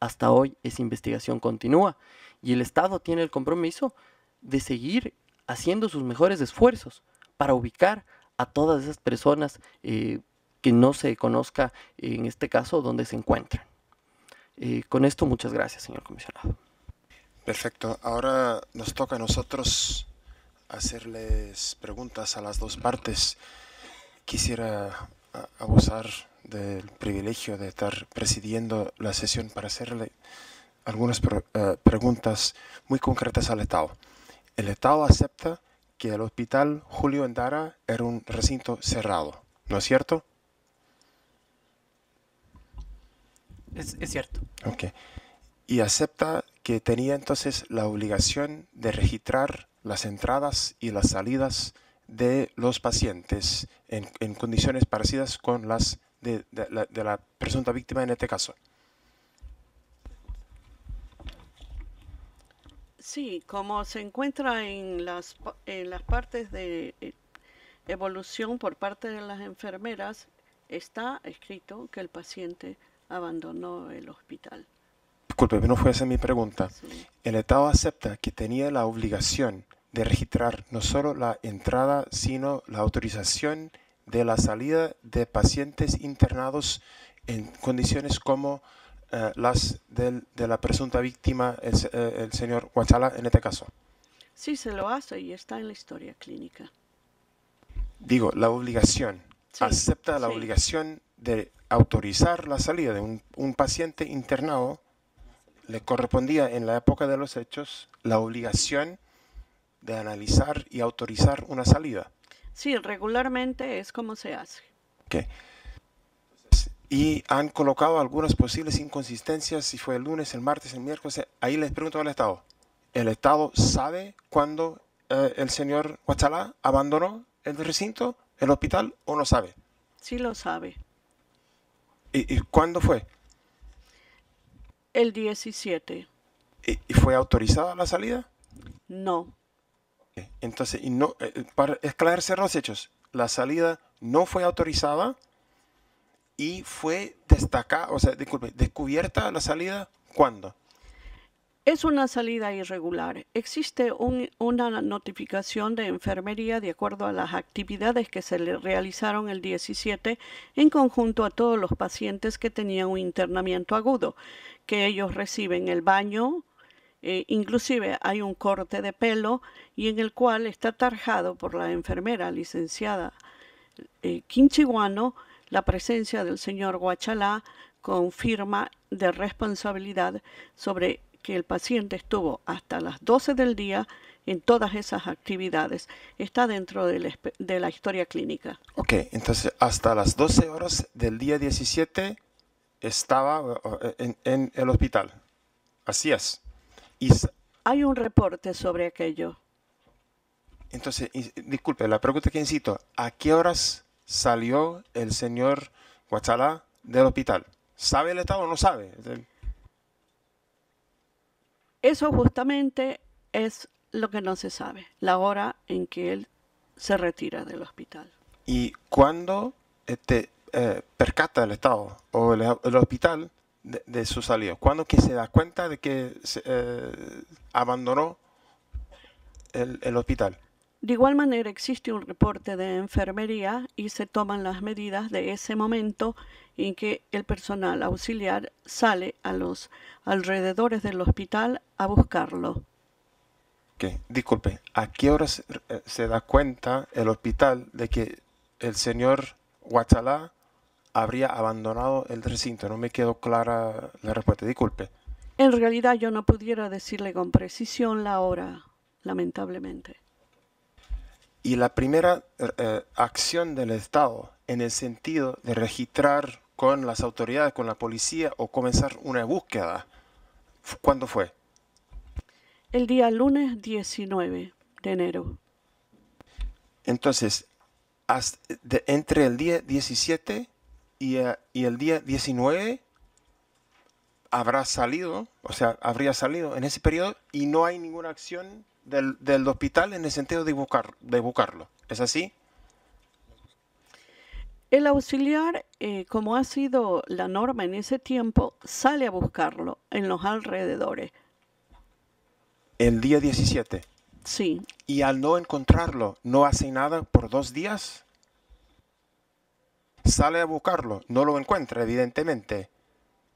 hasta hoy esa investigación continúa y el Estado tiene el compromiso de seguir haciendo sus mejores esfuerzos para ubicar a todas esas personas eh, que no se conozca, en este caso, dónde se encuentran. Y con esto, muchas gracias, señor comisionado. Perfecto. Ahora nos toca a nosotros hacerles preguntas a las dos partes. Quisiera abusar del privilegio de estar presidiendo la sesión para hacerle algunas eh, preguntas muy concretas al Estado. El Estado acepta que el hospital Julio Endara era un recinto cerrado, ¿no es cierto? Es, cierto. Ok. Y acepta que tenía entonces la obligación de registrar las entradas y las salidas de los pacientes en, en condiciones parecidas con las de, de la, de la presunta víctima en este caso. Sí, como se encuentra en las, en las partes de eh, evolución por parte de las enfermeras, está escrito que el paciente abandonó el hospital. Disculpe, no fue esa mi pregunta. El Estado acepta que tenía la obligación de registrar no solo la entrada, sino la autorización de la salida de pacientes internados en condiciones como eh, las del- de la presunta víctima, el, eh, el señor Huachala, en este caso. Sí, se lo hace y está en la historia clínica. Digo, la obligación. acepta la sí. obligación de autorizar la salida de un, un paciente internado. Le correspondía en la época de los hechos la obligación de analizar y autorizar una salida. Sí, regularmente es como se hace. Ok. Y han colocado algunas posibles inconsistencias, si fue el lunes, el martes, el miércoles. Ahí les pregunto al Estado. ¿El Estado sabe cuándo eh, el señor Huachalá abandonó el recinto, el hospital, o no sabe? Sí lo sabe. ¿Y, y cuándo fue? El 17, ¿Y, y fue autorizada la salida? no. Entonces, y no, eh, para esclarecer los hechos, la salida no fue autorizada y fue destacada, o sea, disculpe, descubierta la salida, ¿cuándo? Es una salida irregular. Existe un- una notificación de enfermería de acuerdo a las actividades que se le realizaron el 17 en conjunto a todos los pacientes que tenían un internamiento agudo, que ellos reciben el baño, eh, inclusive hay un corte de pelo y en el cual está tarjado por la enfermera licenciada eh, Quinchiguano la presencia del señor Guachalá con firma de responsabilidad sobre que el paciente estuvo hasta las 12 del día en todas esas actividades. Está dentro de la historia clínica. Ok, entonces hasta las 12 horas del día 17 estaba en, en el hospital. Así es. Y Hay un reporte sobre aquello. entonces, disculpe, la pregunta que incito, ¿a qué horas salió el señor Guachalá del hospital? ¿Sabe el Estado o no sabe? Eso justamente es lo que no se sabe, la hora en que él se retira del hospital. ¿Y cuándo este, eh, percata el Estado o el, hospital de, su salida? ¿Cuándo que se da cuenta de que se, eh, abandonó el hospital? De igual manera existe un reporte de enfermería y se toman las medidas de ese momento en que el personal auxiliar sale a los alrededores del hospital a buscarlo. Ok, Disculpe, ¿a qué horas eh, se da cuenta el hospital de que el señor Huachalá habría abandonado el recinto? No me quedó clara la respuesta. Disculpe. En realidad yo no pudiera decirle con precisión la hora, lamentablemente. Y la primera eh, eh, acción del Estado en el sentido de registrar con las autoridades, con la policía o comenzar una búsqueda, ¿cuándo fue? El día lunes 19 de enero. Entonces, hasta- de- entre el día 17 y, eh, y el día 19 habrá salido, o sea, habría salido en ese periodo y no hay ninguna acción del, del hospital en el sentido de, buscar, de buscarlo. ¿Es así? El auxiliar, eh, como ha sido la norma en ese tiempo, sale a buscarlo en los alrededores. El día 17. Sí. Y al no encontrarlo, no hace nada por dos días. Sale a buscarlo, no lo encuentra, evidentemente.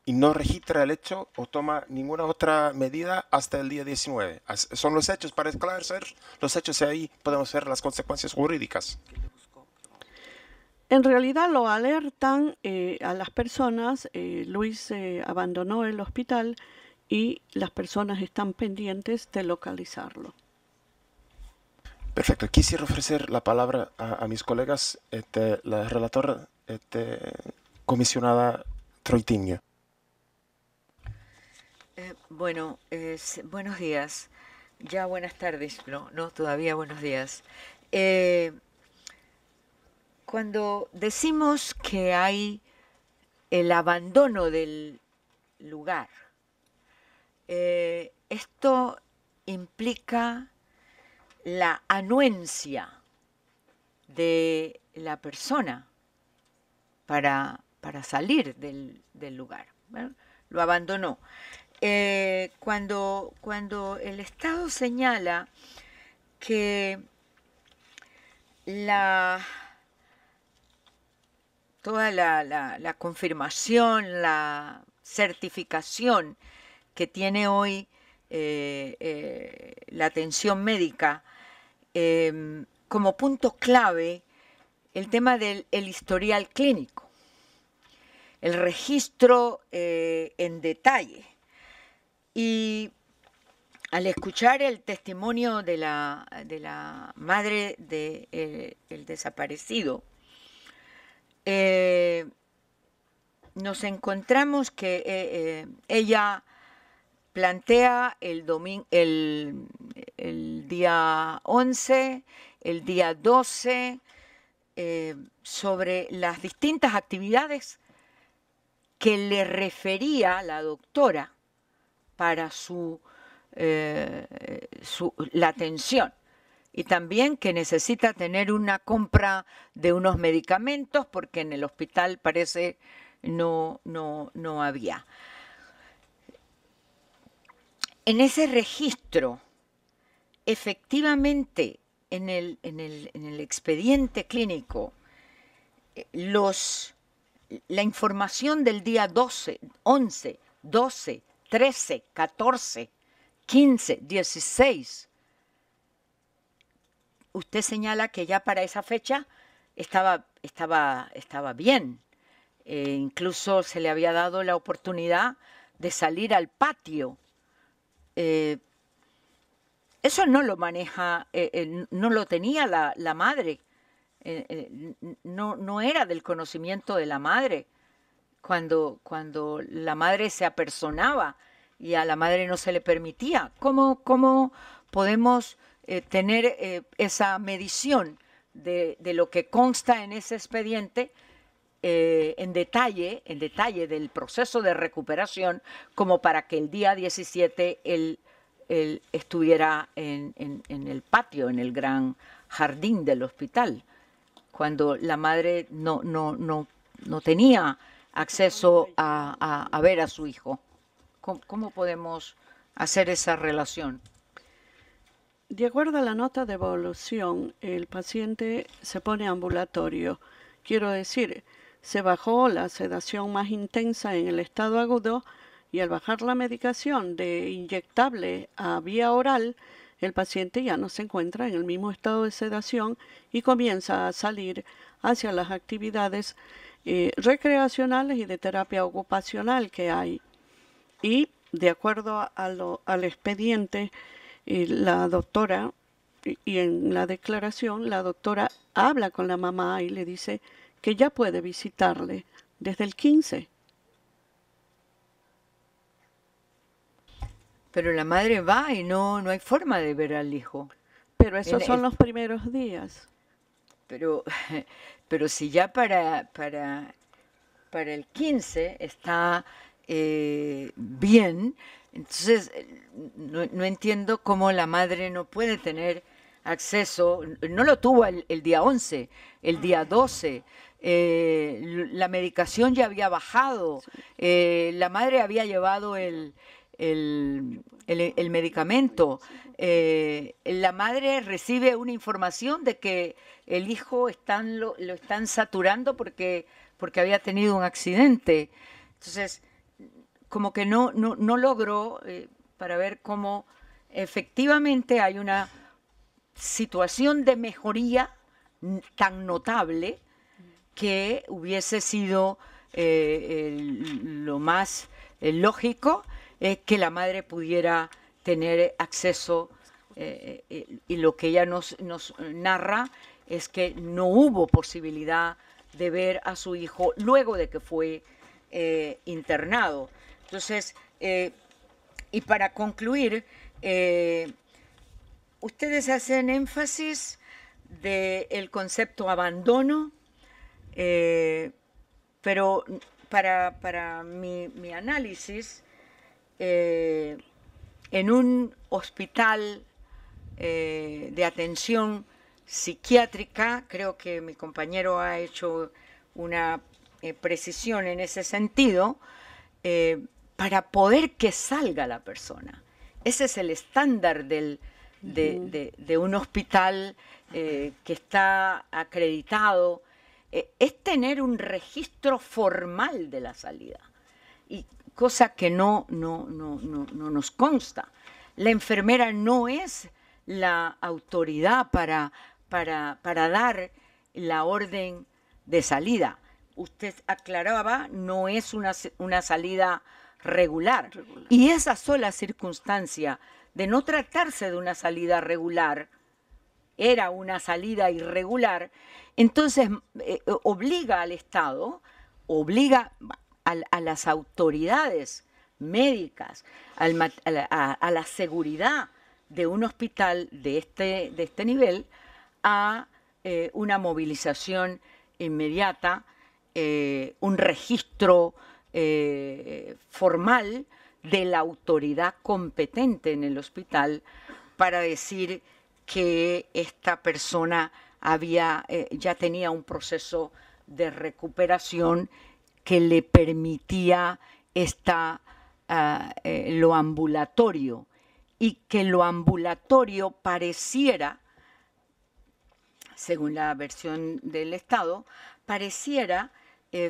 Y no registra el hecho o toma ninguna otra medida hasta el día 19. As- Son los hechos para esclarecer los hechos y ahí podemos ver las consecuencias jurídicas. En realidad lo alertan eh, a las personas. eh, Luis eh, abandonó el hospital y las personas están pendientes de localizarlo. Perfecto. Quisiera ofrecer la palabra a, a mis colegas, este, la relatora este, comisionada Troitiño. Eh, bueno, buenos días. Ya buenas tardes, no, no todavía buenos días. Eh, cuando decimos que hay el abandono del lugar, eh, esto implica la anuencia de la persona para, para salir del, lugar. Lo abandonó. Eh, cuando, cuando el Estado señala que la, toda la, confirmación, la certificación que tiene hoy eh, eh, la atención médica em, como punto clave el tema del historial clínico, el registro en detalle. Y al escuchar el testimonio de la, de la madre del de, el desaparecido, eh, nos encontramos que eh, eh, ella plantea el, el, el, día 11, el día 12, sobre las distintas actividades que le refería la doctora para su eh, la atención y también que necesita tener una compra de unos medicamentos porque en el hospital parece no, no, no había. En ese registro, efectivamente, en el, en el, en el expediente clínico, eh, los, la información del día 12, 11, 12, 13, 14, 15, 16. Usted señala que ya para esa fecha estaba, estaba, estaba bien. Eh, incluso se le había dado la oportunidad de salir al patio. Eh, eso no lo maneja, eh, no lo tenía la, la madre. no, no era del conocimiento de la madre cuando, cuando la madre se apersonaba y a la madre no se le permitía. ¿Cómo, cómo podemos eh, tener eh, esa medición de, lo que consta en ese expediente eh, en detalle, en detalle del proceso de recuperación, como para que el día 17 él, estuviera en, el patio, en el gran jardín del hospital, cuando la madre no, no, no, no tenía acceso a ver a su hijo? ¿Cómo, podemos hacer esa relación? De acuerdo a la nota de evolución, el paciente se pone ambulatorio. Quiero decir, se bajó la sedación más intensa en el estado agudo y al bajar la medicación de inyectable a vía oral, el paciente ya no se encuentra en el mismo estado de sedación y comienza a salir hacia las actividades eh, recreacionales y de terapia ocupacional que hay. Y de acuerdo al expediente, la doctora, y en la declaración, la doctora habla con la mamá y le dice que ya puede visitarle desde el 15. Pero la madre va y no, no hay forma de ver al hijo. Pero esos son los primeros días. Pero, pero si ya para, para, para el 15 está eh, bien, entonces no, entiendo cómo la madre no puede tener acceso, no lo tuvo el, día 11, el día 12, eh, la medicación ya había bajado, eh, la madre había llevado el, el, medicamento, la madre recibe una información de que el hijo lo, están saturando porque, porque había tenido un accidente. Entonces, como que no, no, logró eh, para ver cómo efectivamente hay una situación de mejoría tan notable que hubiese sido eh, lo más eh, lógico que la madre pudiera tener acceso y lo que ella nos, nos narra es que no hubo posibilidad de ver a su hijo luego de que fue internado. Entonces, eh, y para concluir, eh, ustedes hacen énfasis del concepto abandono, eh, pero para, mi, análisis, eh, en un hospital de atención psiquiátrica, creo que mi compañero ha hecho una precisión en ese sentido, para poder que salga la persona. Ese es el estándar del, de, un hospital eh, que está acreditado. Eh, es tener un registro formal de la salida, y cosa que no, no, no, no nos consta. La enfermera no es la autoridad para, para, para dar la orden de salida. Usted aclaraba, no es una, una salida regular. Y esa sola circunstancia de no tratarse de una salida regular, era una salida irregular, entonces eh, obliga al Estado, obliga a, las autoridades médicas, a, la, seguridad de un hospital de este, de este nivel, a eh, una movilización inmediata, eh, un registro eh, formal de la autoridad competente en el hospital para decir que esta persona había, ya tenía un proceso de recuperación que le permitía esta, ah, eh, lo ambulatorio y que lo ambulatorio pareciera, según la versión del Estado, pareciera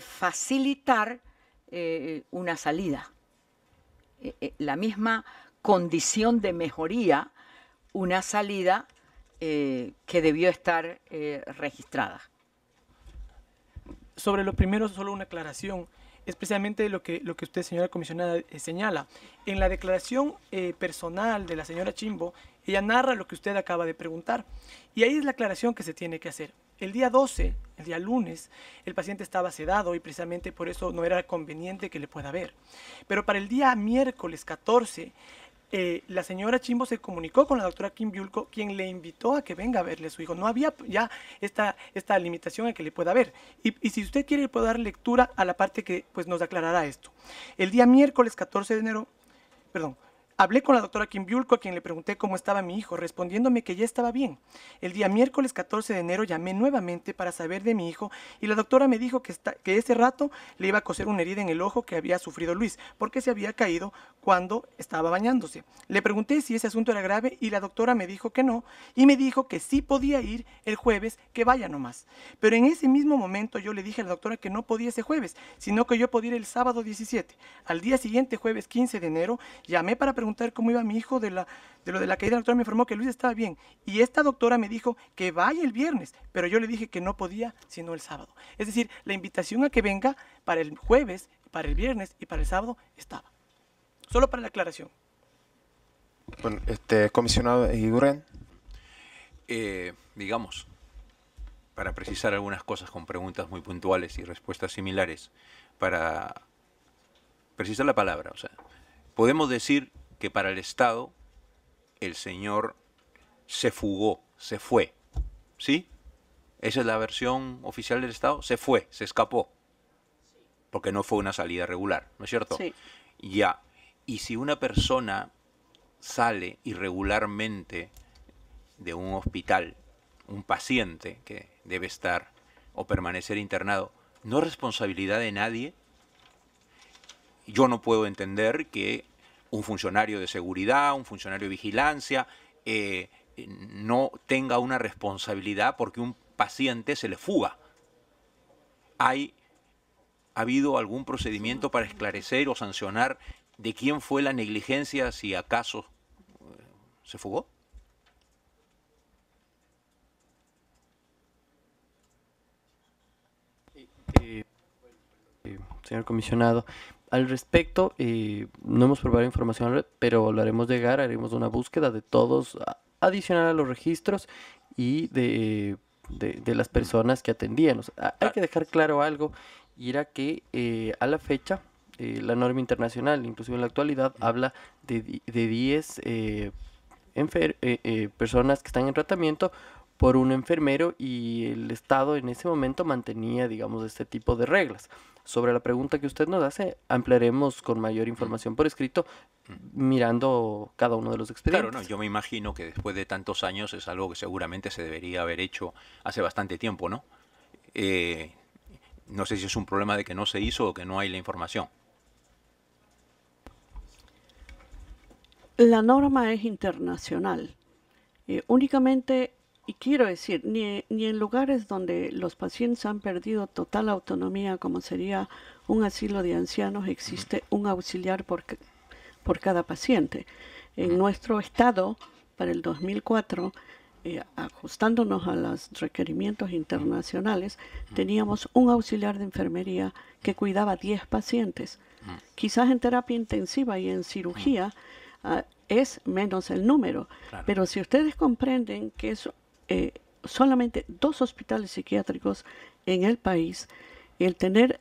facilitar eh, una salida. Eh, eh, la misma condición de mejoría, una salida que debió estar registrada. Sobre lo primero, solo una aclaración especialmente lo que, lo que usted, señora comisionada, señala. En la declaración personal de la señora Chimbo, ella narra lo que usted acaba de preguntar. Y ahí es la aclaración que se tiene que hacer. El día 12, el día lunes, el paciente estaba sedado y precisamente por eso no era conveniente que le pueda ver. Pero para el día miércoles 14, eh, la señora Chimbo se comunicó con la doctora Kim Biulco, quien le invitó a que venga a verle a su hijo. No había ya esta, esta limitación a que le pueda ver. Y, y, si usted quiere, puedo dar lectura a la parte que pues, nos aclarará esto. El día miércoles 14 de enero, perdón, Hablé con la doctora Kimbiulco, a quien le pregunté cómo estaba mi hijo, respondiéndome que ya estaba bien. El día miércoles 14 de enero llamé nuevamente para saber de mi hijo y la doctora me dijo que, que ese rato le iba a coser una herida en el ojo que había sufrido Luis, porque se había caído cuando estaba bañándose. Le pregunté si ese asunto era grave y la doctora me dijo que no y me dijo que sí podía ir el jueves, que vaya nomás. Pero en ese mismo momento yo le dije a la doctora que no podía ese jueves, sino que yo podía ir el sábado 17. Al día siguiente, jueves 15 de enero, llamé para preguntar preguntar cómo iba mi hijo de, la, de lo de la caída. La doctora me informó que Luis estaba bien. Y esta doctora me dijo que vaya el viernes, pero yo le dije que no podía sino el sábado. Es decir, la invitación a que venga para el jueves, para el viernes y para el sábado estaba. Solo para la aclaración. Bueno, este, comisionado Iguren. Eh, digamos, para precisar algunas cosas con preguntas muy puntuales y respuestas similares, para precisar la palabra, o sea, podemos decir que para el Estado el señor se fugó, se fue. ¿Sí? Esa es la versión oficial del Estado. Se fue, se escapó. Porque no fue una salida regular, ¿no es cierto? Sí. Ya. Y si una persona sale irregularmente de un hospital, un paciente que debe estar o permanecer internado, ¿no es responsabilidad de nadie? Yo no puedo entender que un funcionario de seguridad, un funcionario de vigilancia, eh, no tenga una responsabilidad porque un paciente se le fuga. ¿Hay, ¿Ha habido algún procedimiento para esclarecer o sancionar de quién fue la negligencia si acaso eh, se fugó? Eh, señor comisionado, al respecto, eh, no hemos preparado información, pero lo haremos llegar, haremos una búsqueda de todos, adicional a los registros y de, las personas que atendían. hay que dejar claro algo, y era que eh, a la fecha, eh, la norma internacional, inclusive en la actualidad, habla de, de 10 eh, eh, personas que están en tratamiento por un enfermero y el Estado en ese momento mantenía, digamos, este tipo de reglas. Sobre la pregunta que usted nos hace, ampliaremos con mayor información por escrito mirando cada uno de los expedientes. Claro, no, yo me imagino que después de tantos años es algo que seguramente se debería haber hecho hace bastante tiempo, ¿no? no sé si es un problema de que no se hizo o que no hay la información. La norma es internacional. Eh, únicamente, y quiero decir, ni, ni, en lugares donde los pacientes han perdido total autonomía, como sería un asilo de ancianos, existe un auxiliar por, por cada paciente. En nuestro estado, para el 2004, eh, ajustándonos a los requerimientos internacionales, teníamos un auxiliar de enfermería que cuidaba 10 pacientes. Quizás en terapia intensiva y en cirugía Ah, es menos el número. Pero si ustedes comprenden que es eh, solamente dos hospitales psiquiátricos en el país, el tener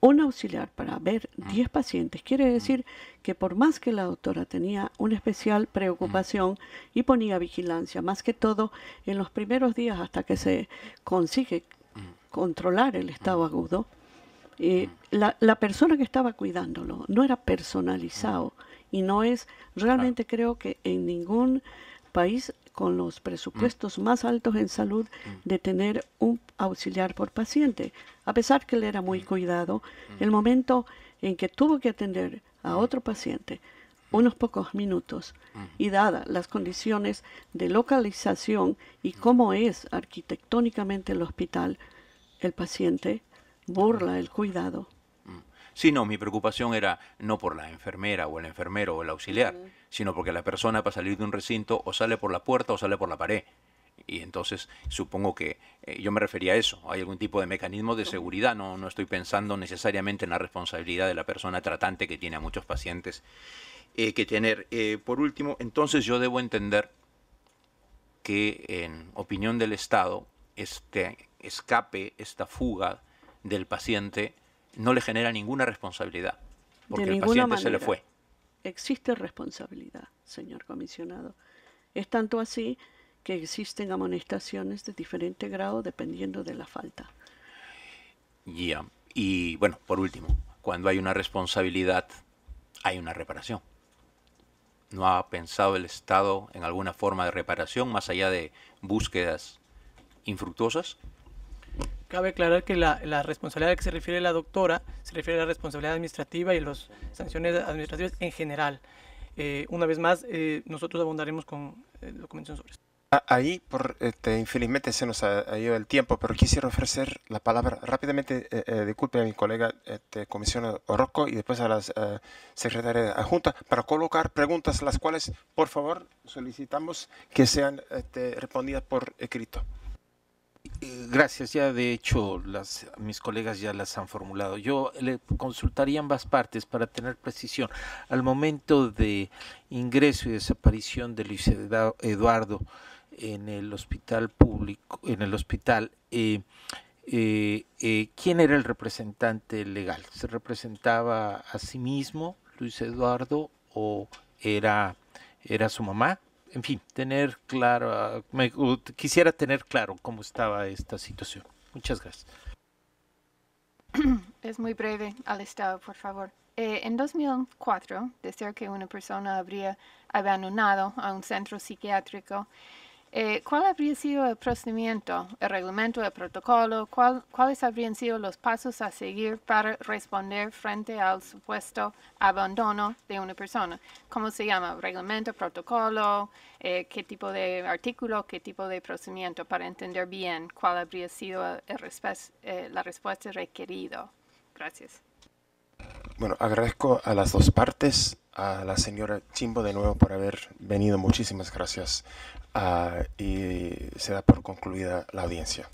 un auxiliar para ver 10 pacientes quiere decir que por más que la doctora tenía una especial preocupación y ponía vigilancia, más que todo en los primeros días hasta que se consigue controlar el estado agudo, eh, la, la, persona que estaba cuidándolo no era personalizado y no es, realmente creo que en ningún país con los presupuestos más altos en salud de tener un auxiliar por paciente. A pesar que él era muy cuidado, el momento en que tuvo que atender a otro paciente unos pocos minutos y dadas las condiciones de localización y cómo es arquitectónicamente el hospital, el paciente burla el cuidado Sí, no, mi preocupación era no por la enfermera o el enfermero o el auxiliar, sino porque la persona para salir de un recinto o sale por la puerta o sale por la pared. Y entonces supongo que eh, yo me refería a eso. Hay algún tipo de mecanismo de seguridad. No, no estoy pensando necesariamente en la responsabilidad de la persona tratante que tiene a muchos pacientes eh, que tener. Eh, por último, entonces yo debo entender que en opinión del Estado, este escape, esta fuga del paciente no le genera ninguna responsabilidad, porque el paciente se le fue. Existe responsabilidad, señor comisionado. Es tanto así que existen amonestaciones de diferente grado dependiendo de la falta. Ya. Y bueno, por último, cuando hay una responsabilidad, hay una reparación. ¿No ha pensado el Estado en alguna forma de reparación más allá de búsquedas infructuosas? Cabe aclarar que la, la, responsabilidad a la que se refiere la doctora se refiere a la responsabilidad administrativa y las sanciones administrativas en general. Eh, una vez más, eh, nosotros abundaremos con eh, documentación sobre esto. Ah, ahí, por, este, infelizmente se nos ha, ido el tiempo, pero quisiera ofrecer la palabra rápidamente, disculpe a mi colega este, comisionado Orozco y después a la secretaria adjunta para colocar preguntas las cuales, por favor, solicitamos que sean este, respondidas por escrito. Eh, gracias, ya de hecho las, mis colegas ya las han formulado. Yo le consultaría ambas partes para tener precisión. Al momento de ingreso y desaparición de Luis Eduardo en el hospital público, en el hospital, eh, eh, ¿quién era el representante legal? ¿Se representaba a sí mismo Luis Eduardo o era, era su mamá? En fin, tener claro, quisiera tener claro cómo estaba esta situación. Muchas gracias. Es muy breve al Estado, por favor. Eh, en 2004, ser que una persona habría abandonado a un centro psiquiátrico, eh, ¿Cuál habría sido el procedimiento, el reglamento, el protocolo? ¿Cuáles habrían sido los pasos a seguir para responder frente al supuesto abandono de una persona? ¿Cómo se llama? ¿Reglamento, protocolo? Eh, ¿Qué tipo de artículo? ¿Qué tipo de procedimiento? Para entender bien cuál habría sido eh, la respuesta requerida. Gracias. Bueno, agradezco a las dos partes, a la señora Chimbo de nuevo por haber venido. Muchísimas gracias. Ah, y se da por concluida la audiencia.